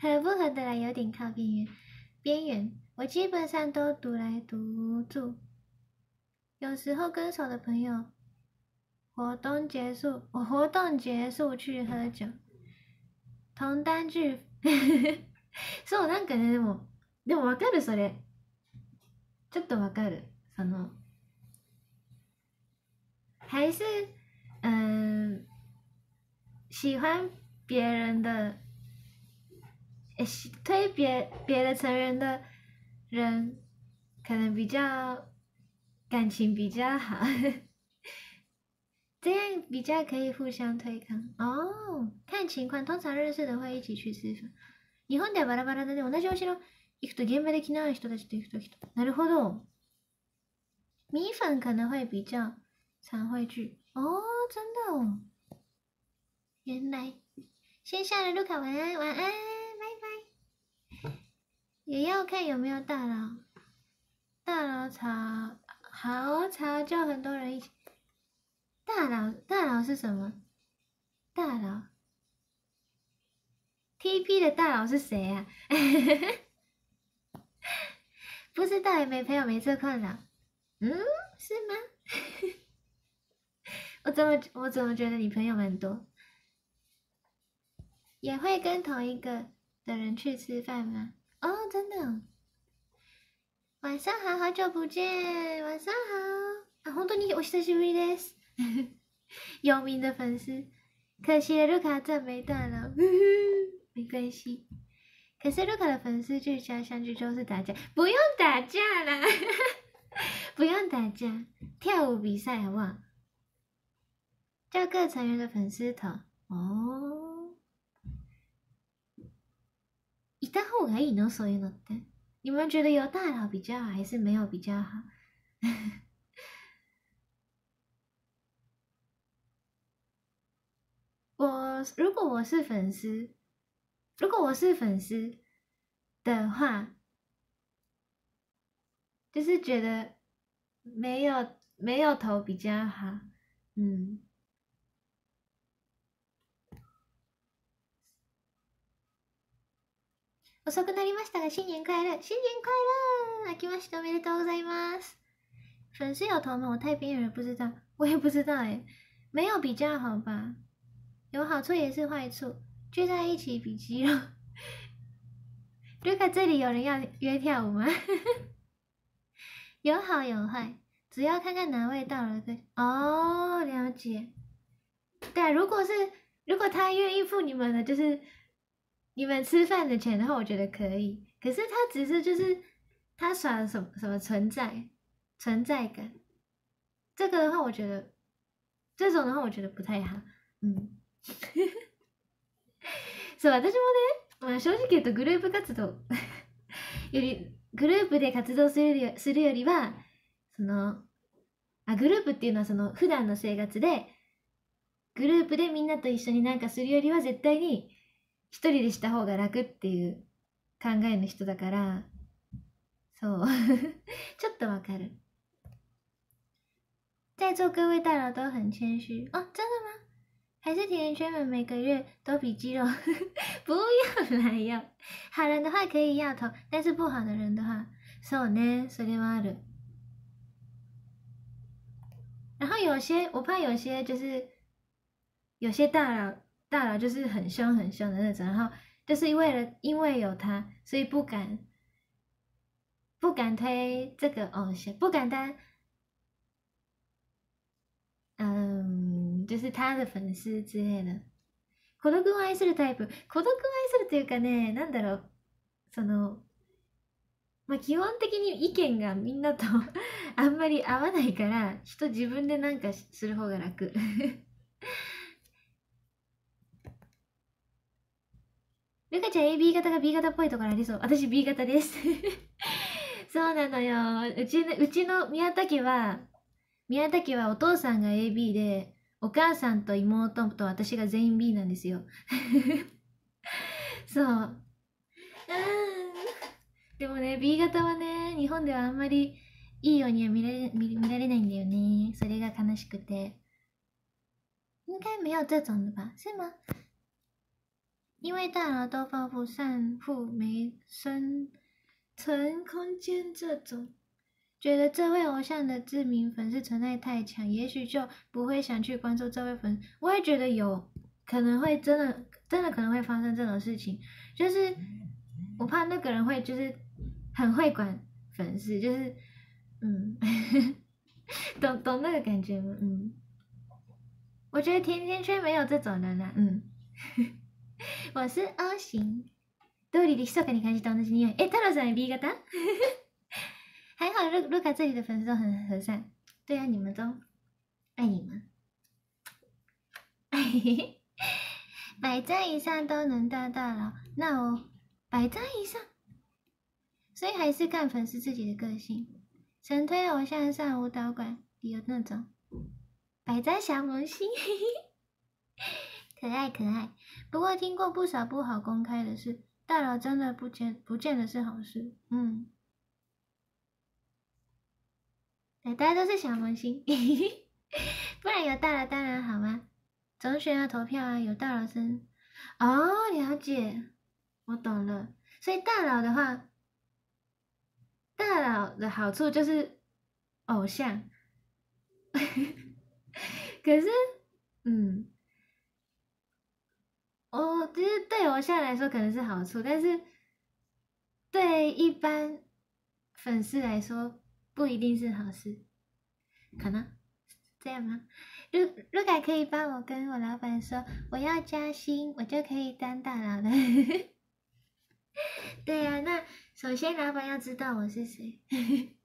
合不合得来有点靠边缘，边缘。我基本上都独来独住，有时候跟手的朋友，活动结束，我活动结束去喝酒，同单剧。そうなんかねでもでもわかるそれ。ちょっとわかるその。还是嗯，喜欢别人的。 推别别的成员的人，可能比较感情比较好，这样比较可以互相推抗哦。看情况，通常认识的会一起去吃饭。日本ではバラバラで同じお城行くと現場で気の合う人たちと行くときと。なるほど。米粉可能会比较常会聚哦，真的哦。原来，先下了，卢卡晚安，晚安。 也要看有没有大佬，大佬吵，好吵，叫很多人一起。大佬，大佬是什么？大佬，TP 的大佬是谁啊？不知道，也没朋友没这困扰。嗯，是吗？我怎么，我怎么觉得你朋友蛮多？也会跟同一个的人去吃饭吗？哦，真的，晚上好，好久不见，晚上好。啊，本当にお久しぶりです。有名的粉丝，可惜了，卢卡这没大了，没关系。可是卢卡的粉丝聚家相聚就是打架，不用打架啦，不用打架，跳舞比赛好不好？叫各成员的粉丝头哦。 た方がいいのそういうのって。你们觉得有大佬比较好，还是没有比较好？我如果我是粉丝，如果我是粉丝的话，就是觉得没有没有头比较好，嗯。 遅くなりましたが、新年快乐！新年快乐！明けましておめでとうございます。粉丝有头吗？我太边缘了，不知道。我也不知道哎，没有比较好吧？有好处也是坏处，聚在一起比肌肉。就看这里有人要约跳舞吗？有好有坏，只要看看哪位到了对。哦，了解。对，如果是如果他愿意付你们的，就是。你们吃饭的钱的话，我觉得可以。可是他只是就是他耍什么什么存在存在感，这个的话，我觉得这种的话，我觉得不太好。嗯，そう私もね、まあ正直言うとグループ活動よりグループで活動するよするよりはそのあグループっていうのはその普段の生活でグループでみんなと一緒になんかするよりは絶対に一人でした方が楽っていう考えの人だから、そう。ちょっとわかる。在座各位大佬都很谦虚哦，真的吗？还是甜甜圈们每个月都比肌肉？不要来要，好人的话可以要头，但是不好的人的话，そうね、それはある。然后有些我怕有些就是有些大佬。大佬就是很凶很凶的那种，然后就是为了因为有他，所以不敢不敢推这个偶像，不敢当，嗯，就是他的粉丝之类的。孤独を愛するタイプ？孤独を愛するっていうかね、なんだろう、その、まあ、基本的に意見がみんなと あんまり合わないから、人自分でなんかする方が楽。ルカちゃん AB 型が B 型っぽいところありそう。私 B 型です。そうなのよ。うちの、うちの宮田家は、宮田家はお父さんが AB で、お母さんと妹と私が全員 B なんですよ。そう。うん。でもね、B 型はね、日本ではあんまりいいようには見られ見見られないんだよね。それが悲しくて。应该没有这种的吧？是吗？因为大脑都丰富散布没生存空间，这种觉得这位偶像的知名粉丝存在太强，也许就不会想去关注这位粉。我也觉得有可能会真的真的可能会发生这种事情，就是我怕那个人会就是很会管粉丝，就是嗯，懂懂那个感觉吗？嗯，我觉得甜甜圈没有这种人啦，嗯。我是 O 型，道理で密かに感じた同じ匂い。え、太郎さん B 型？还好卢卢卡这里的粉丝都很和善，对啊，你们都爱你们。百赞以上都能当大佬，那我百赞以上，所以还是看粉丝自己的个性。神推偶像上舞蹈馆有那种百赞小萌新，可爱可爱。 不过听过不少不好公开的事，大佬真的不见不见得是好事。嗯，对，大家都是小萌新，不然有大佬当然好吗？总选要投票啊，有大佬声。哦，了解，我懂了。所以大佬的话，大佬的好处就是偶像，可是，嗯。哦，其实对我现在来说可能是好处，但是对一般粉丝来说不一定是好事，可能这样吗？如如果可以帮我跟我老板说我要加薪，我就可以当大佬了。对呀、啊，那首先老板要知道我是谁，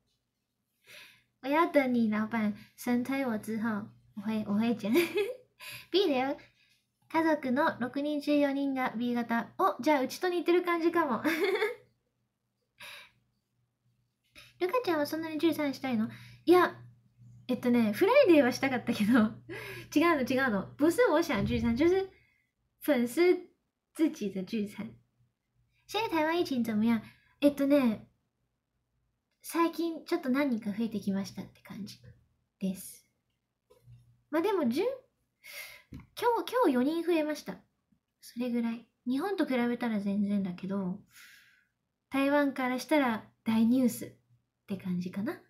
我要等你老板神推我之后，我会我会讲。B だよ。家族の6人中4人が B 型。お、じゃあうちと似てる感じかも。ルカちゃんはそんなに13したいの？いや、えっとね、フライデーはしたかったけど、違うの違うの。不是我想聚餐，就是粉丝自己的聚餐。現在台湾疫情怎么样えっとね、最近ちょっと何人か増えてきましたって感じです。まあでも、10、今日、今日4人増えました。それぐらい。日本と比べたら全然だけど、台湾からしたら大ニュースって感じかな。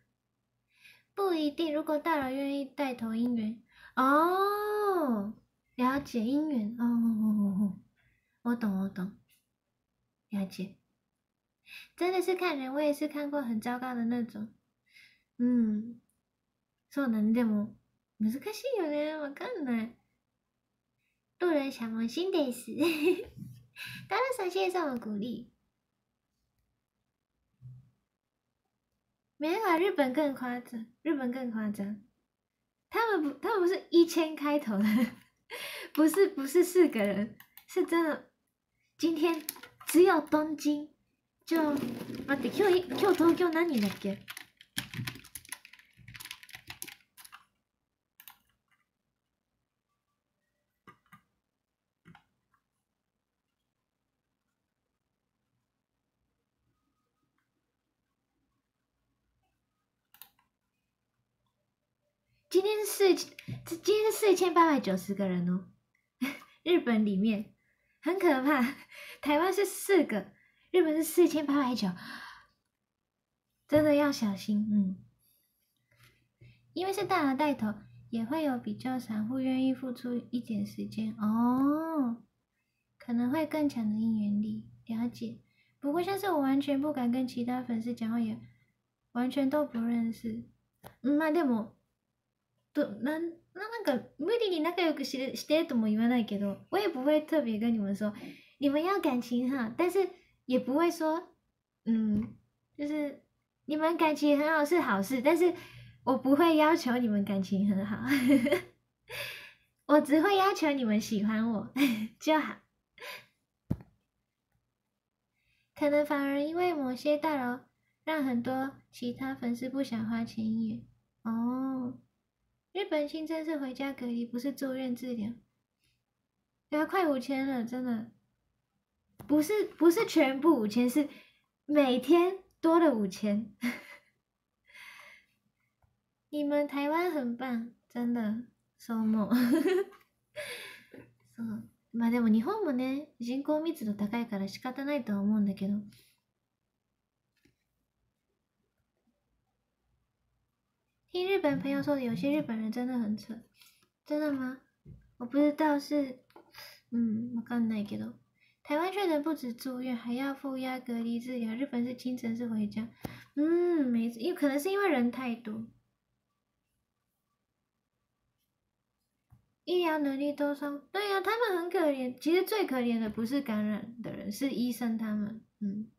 不一定，如果大佬愿意带头姻缘，哦，了解姻缘，哦哦哦，我懂我懂，了解。真的是看人，我也是看过很糟糕的那种。うん。そうだね。でも、難しいよね。わかんない。路人小萌新です。当然感谢送我鼓励。没办法，日本更夸张，日本更夸张。他们不，他们不是一千开头的，不是不是四个人，是真的。今天只有东京，就待って今日今日東京何人だっけ？ 四，今天是四千八百九十个人哦。日本里面很可怕，台湾是四个，日本是四千八百九，真的要小心，嗯。因为是大佬带头，也会有比较散户愿意付出一点时间哦。 可能会更强的应援力。了解。不过像是我完全不敢跟其他粉丝讲话，也完全都不认识。嗯，まあでも、 どなななんか無理に仲良くしてしてとも言わないけど，我也不会特别跟你们说你们要感情好，但是也不会说，嗯，就是你们感情很好是好事，但是我不会要求你们感情很好，我只会要求你们喜欢我就好。可能反而因为某些大佬让很多其他粉丝不想花钱演哦。 日本新增是回家隔离，不是住院治疗。对啊，快五千了，真的。不是不是全部五千，是每天多了五千。你们台湾很棒，真的。そう思う。そう。まあでも日本もね、人口密度高いから仕方ないとは思うんだけど。 听日本朋友说的，有些日本人真的很扯，真的吗？我不知道是，嗯，我刚ないけど。台湾确诊不止住院，还要负压隔离治疗。日本是清晨是回家，嗯，没，因可能是因为人太多，医疗能力都上。对呀，他们很可怜。其实最可怜的不是感染的人，是医生他们，嗯，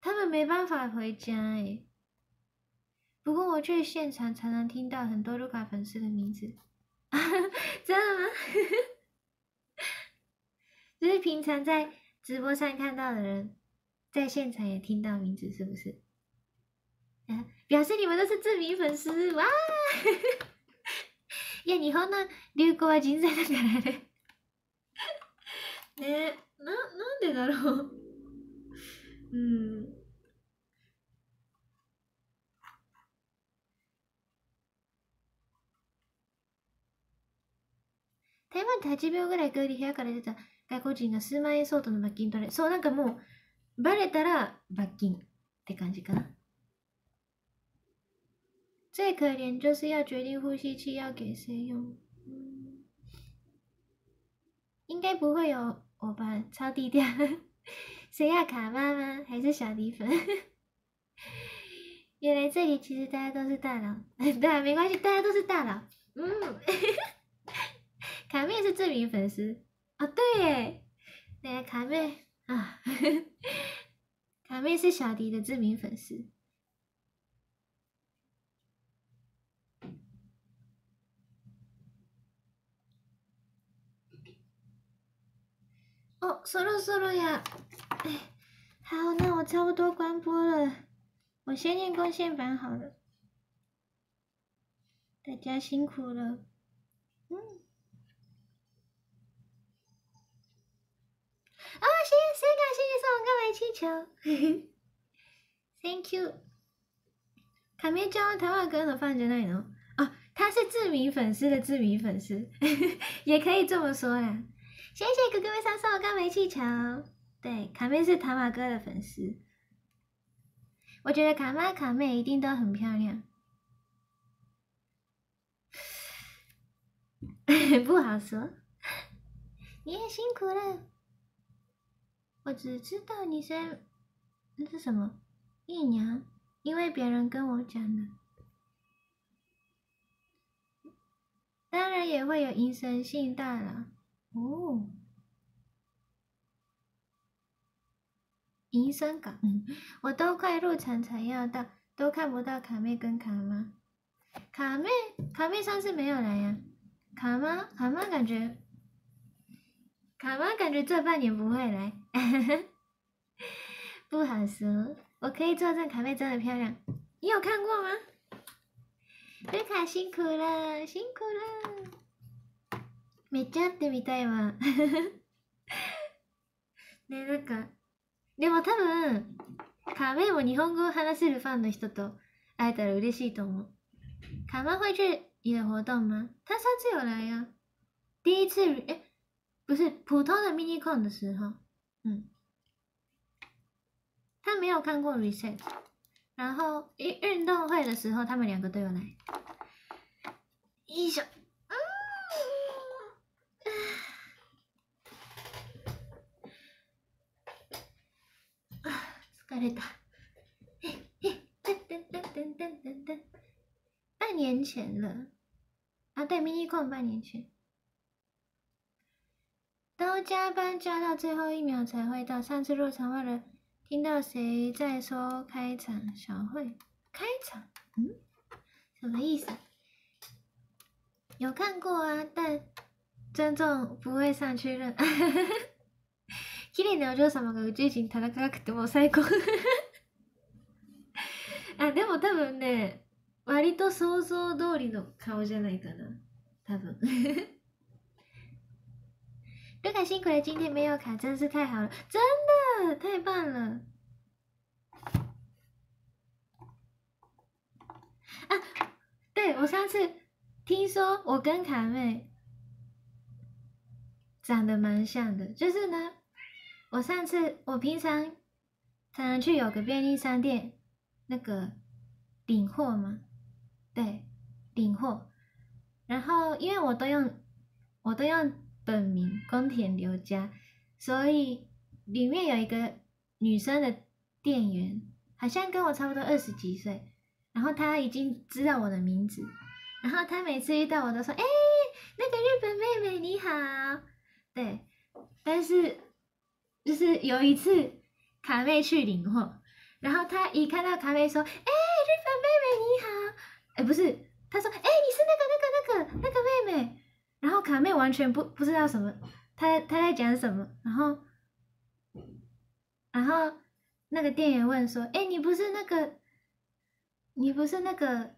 他们没办法回家哎。 不过我去现场常常听到很多卢卡粉丝的名字，真的吗？就是平常在直播上看到的人，在现场也听到名字，是不是？啊，表示你们都是知名粉丝哇！いや、日本の流行は人材だからね。ねな、なんでだろう。うん。 台湾って8秒ぐらい隔離部屋から出た外国人が数万円相当の罰金取れ。そう、なんかもう、バレたら罰金って感じかな。最可怜就是要决定呼吸器要给谁用。应该不会有我吧，超低调。谁要卡妈吗？还是小迪粉？原来这里其实大家都是大佬。对啊，没关系，大家都是大佬。嗯，卡妹是知名粉丝。啊，对耶，那卡妹啊，卡妹是小迪的知名粉丝。哦，s o o solo 呀，哎，好，那我差不多关播了，我先念贡献版好了，大家辛苦了，嗯。啊，谢谢，谁感谢你送我干嘛气球？Thank you。卡梅教台湾歌的放在那里呢？哦，他是知名粉丝的知名粉丝，也可以这么说啦。谢谢哥哥为上送我干嘛气球？对，卡妹是塔马哥的粉丝。我觉得卡妈卡妹一定都很漂亮。不好说。你也辛苦了。我只知道你是那是什么姨娘，因为别人跟我讲的。当然也会有银神性大了哦，银神港，我都快入场才要到，都看不到卡妹跟卡妈。卡妹，卡妹上次没有来呀？卡妈，卡妈感觉。卡妈感觉这半年不会来，不好说。我可以作证，卡妹真的漂亮。你有看过吗？卢卡辛苦了，辛苦了。めっちゃ会ってみたいわ。ねなんかでも多分卡妹も日本語を話せるファンの人と会えたら嬉しいと思う。卡妈会去你的活动吗？他上次有来呀，啊第一次诶。不是普通的 mini con 的时候，嗯，他没有看过 reset，然后运运动会的时候，他们两个都有来，一下。疲れた。嘿嘿，噔噔噔噔噔噔噔，半年前了，啊，对，mini con 半年前。都加班加到最后一秒才会到。上次入场为了听到谁在说开场？小会，开场，嗯，什么意思？有看过啊，但尊重不会上去认。綺麗なお嬢様が宇宙人戦かくても最高 あ、でも多分ね、割と想像通りの顔じゃないかな。多分。卢卡辛苦了，今天没有卡，真是太好了，真的太棒了。啊，对我上次听说我跟卡妹长得蛮像的，就是呢，我上次我平常常常去有个便利商店那个领货嘛，对，领货，然后因为我都用我都用本名宫田刘佳，所以里面有一个女生的店员，好像跟我差不多二十几岁，然后她已经知道我的名字，然后她每次遇到我都说：“哎、那个日本妹妹你好。”对，但是就是有一次卡妹去领货，然后她一看到卡妹说：“哎、日本妹妹你好。”哎，不是，她说：“哎、你是那个那个那个那个妹妹。”然后卡妹完全不不知道什么，她她在讲什么，然后然后那个店员问说：“哎、你不是那个，你不是那个，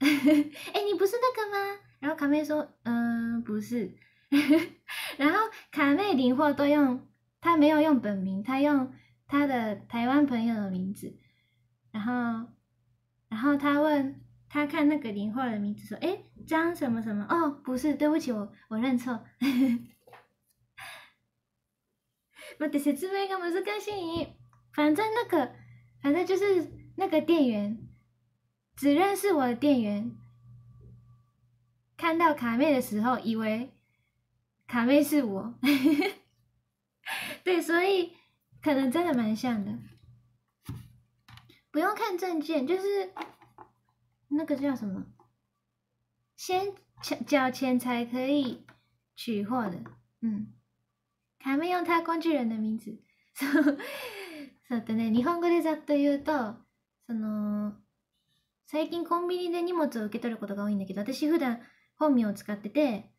哎、你不是那个吗？”然后卡妹说：“嗯、不是。”然后卡妹领货都用，她没有用本名，她用她的台湾朋友的名字。然后，然后她问她看那个领货的名字说：“哎，张什么什么？哦，不是，对不起，我我认错。”待って説明が難しい。反正那个，反正就是那个店员，只认识我的店员，看到卡妹的时候，以为卡妹是我。对，所以可能真的蛮像的。不用看证件，就是 那个叫什么，先钱缴钱才可以取货的。嗯。卡妹用他工具人的名字。そう。そうだね。日本語でざっと言うと、その、最近コンビニで荷物を受け取ることが多いんだけど、私普段本名を使ってて、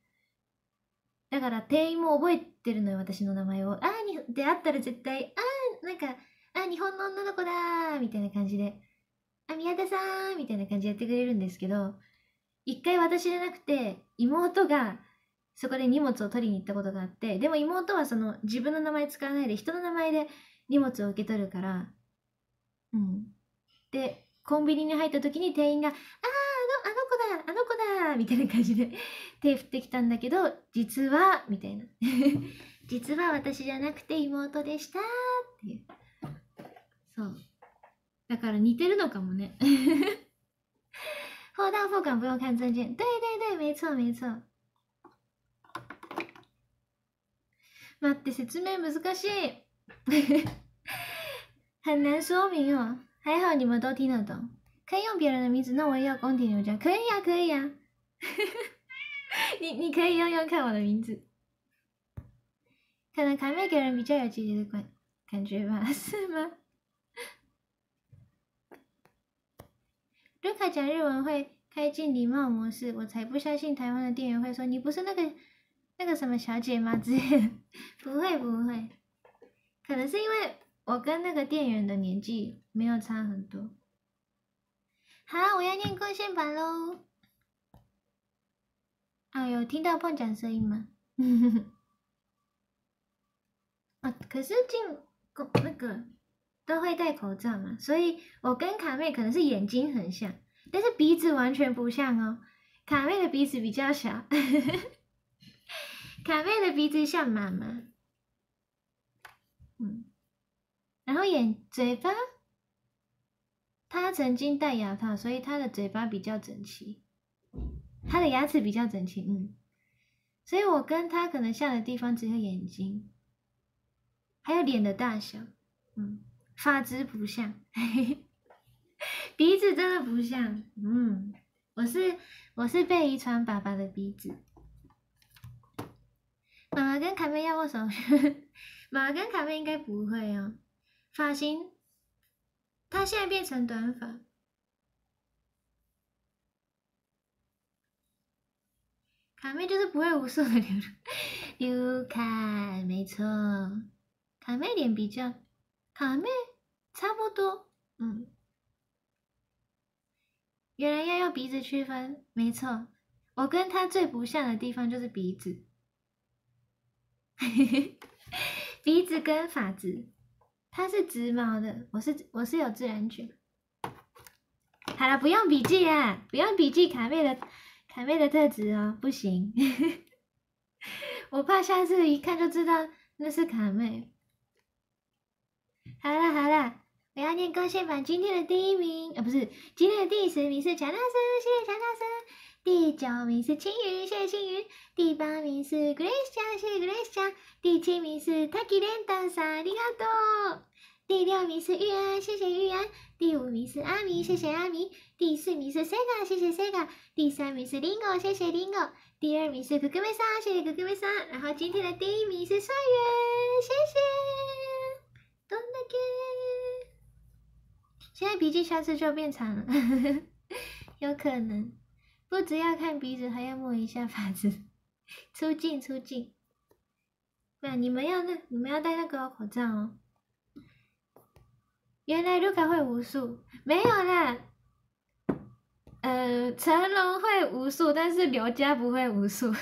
だから店員も覚えてるのよ、私の名前を。あーに、であったら絶対、あー、なんか、あ、日本の女の子だみたいな感じで、あ、宮田さんみたいな感じでやってくれるんですけど、一回私じゃなくて、妹が、そこで荷物を取りに行ったことがあって、でも妹はその自分の名前使わないで人の名前で荷物を受け取るから、うん。で、コンビニに入った時に店員が、あー、あの、あの子だ、あの子だ、みたいな感じで手振ってきたんだけど、実は、みたいな。実は私じゃなくて妹でしたっていう。そう。だから似てるのかもね。后到付款不用看证件。对对对，没错没错。待って説明難しい。很难说明哦。还好你们都听得懂。可以用别人的名字，那我也要宫廷牛角。可以呀、可以呀、你你可以用用看我的名字。可能卡妹给人比较有姐姐的感感觉吧？是吗？卢卡讲日文会开进礼貌模式，我才不相信台湾的店员会说你不是那个那个什么小姐吗？之类，不会不会，可能是因为我跟那个店员的年纪没有差很多。好，我要念贡献版喽。啊，有听到碰奖声音吗？啊，可是进公那个都会戴口罩嘛，所以我跟卡妹可能是眼睛很像，但是鼻子完全不像哦。卡妹的鼻子比较小，卡妹的鼻子像妈妈，嗯，然后眼嘴巴，她曾经戴牙套，所以她的嘴巴比较整齐，她的牙齿比较整齐，嗯，所以我跟她可能像的地方只有眼睛。还有脸的大小，嗯，发质不像，鼻子真的不像。嗯，我是我是被遗传爸爸的鼻子。妈妈跟卡妹要握手，妈妈跟卡妹应该不会哦。发型，他现在变成短发。卡妹就是不会无数的流流卡，没错。卡妹脸比较，卡妹差不多，嗯。原来要用鼻子区分，没错。我跟他最不像的地方就是鼻子，鼻子跟发质，他是直毛的，我是我是有自然卷。好了，不用笔记啊，不用笔记，卡妹的。卡妹的特质哦，不行，我怕下次一看就知道那是卡妹。好了好了，我要念贡献版今天的第一名，呃不是，今天的第十名是强大生，谢谢强大生。第九名是青云，谢谢青云。第八名是 Grace，谢谢 Grace。第七名是 Taki 连丹萨利亚多。第六名是玉安，谢谢玉安。第五名是阿米，谢谢阿米。第四名是 Sega，谢谢 Sega。第三名是 Lingo，谢谢 Lingo。第二名是哥哥妹莎，谢谢哥哥妹莎。然后今天的第一名是帅元，谢谢。那个，现在鼻涕下次就变长了，有可能。不只要看鼻子，还要摸一下发质。出镜出镜。不，你们要那，你们要戴那个口罩哦。原来卢卡会武术，没有啦。呃，成龙会武术，但是刘家不会武术，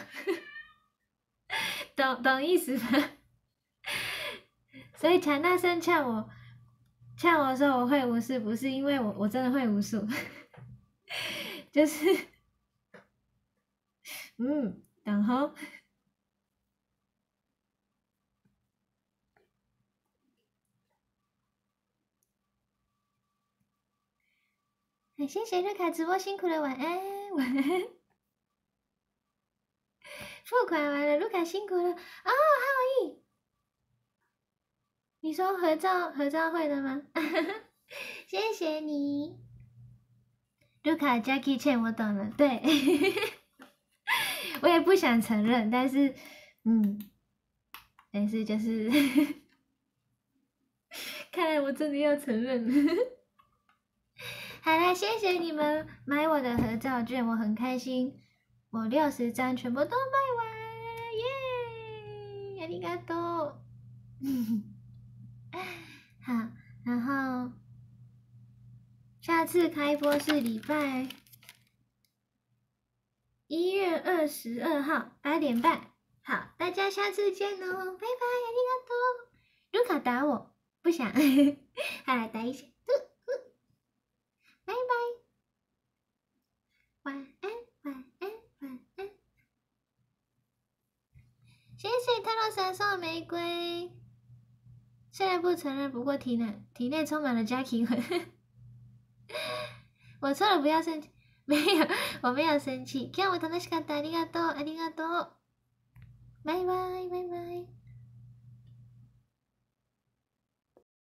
懂懂意思吗？所以强大声呛我，呛我说我会武术，不是因为我我真的会武术，就是，嗯，然后。谢谢瑞卡直播辛苦了，晚安晚安。付款完了，卢卡辛苦了哦，好意。你说合照合照会的吗？谢谢你，卢卡 Jackie 欠我懂了，对，我也不想承认，但是嗯，但是就是，看来我真的要承认。好啦，谢谢你们买我的合照券，我很开心。我六十张全部都卖完，耶！阿里嘎多。好，然后下次开播是礼拜一月二十二号八点半。好，大家下次见喽，拜拜，阿里嘎多。卢卡打我，不想，好，打一下。拜拜，晚安，晚安，晚安。谢谢泰罗闪送玫瑰。虽然不承认，不过体内体内充满了 Jackie 魂。我错了，不要生气。没有，我没有生气。今日も楽しかった。ありがとう、ありがとう。拜拜，拜拜。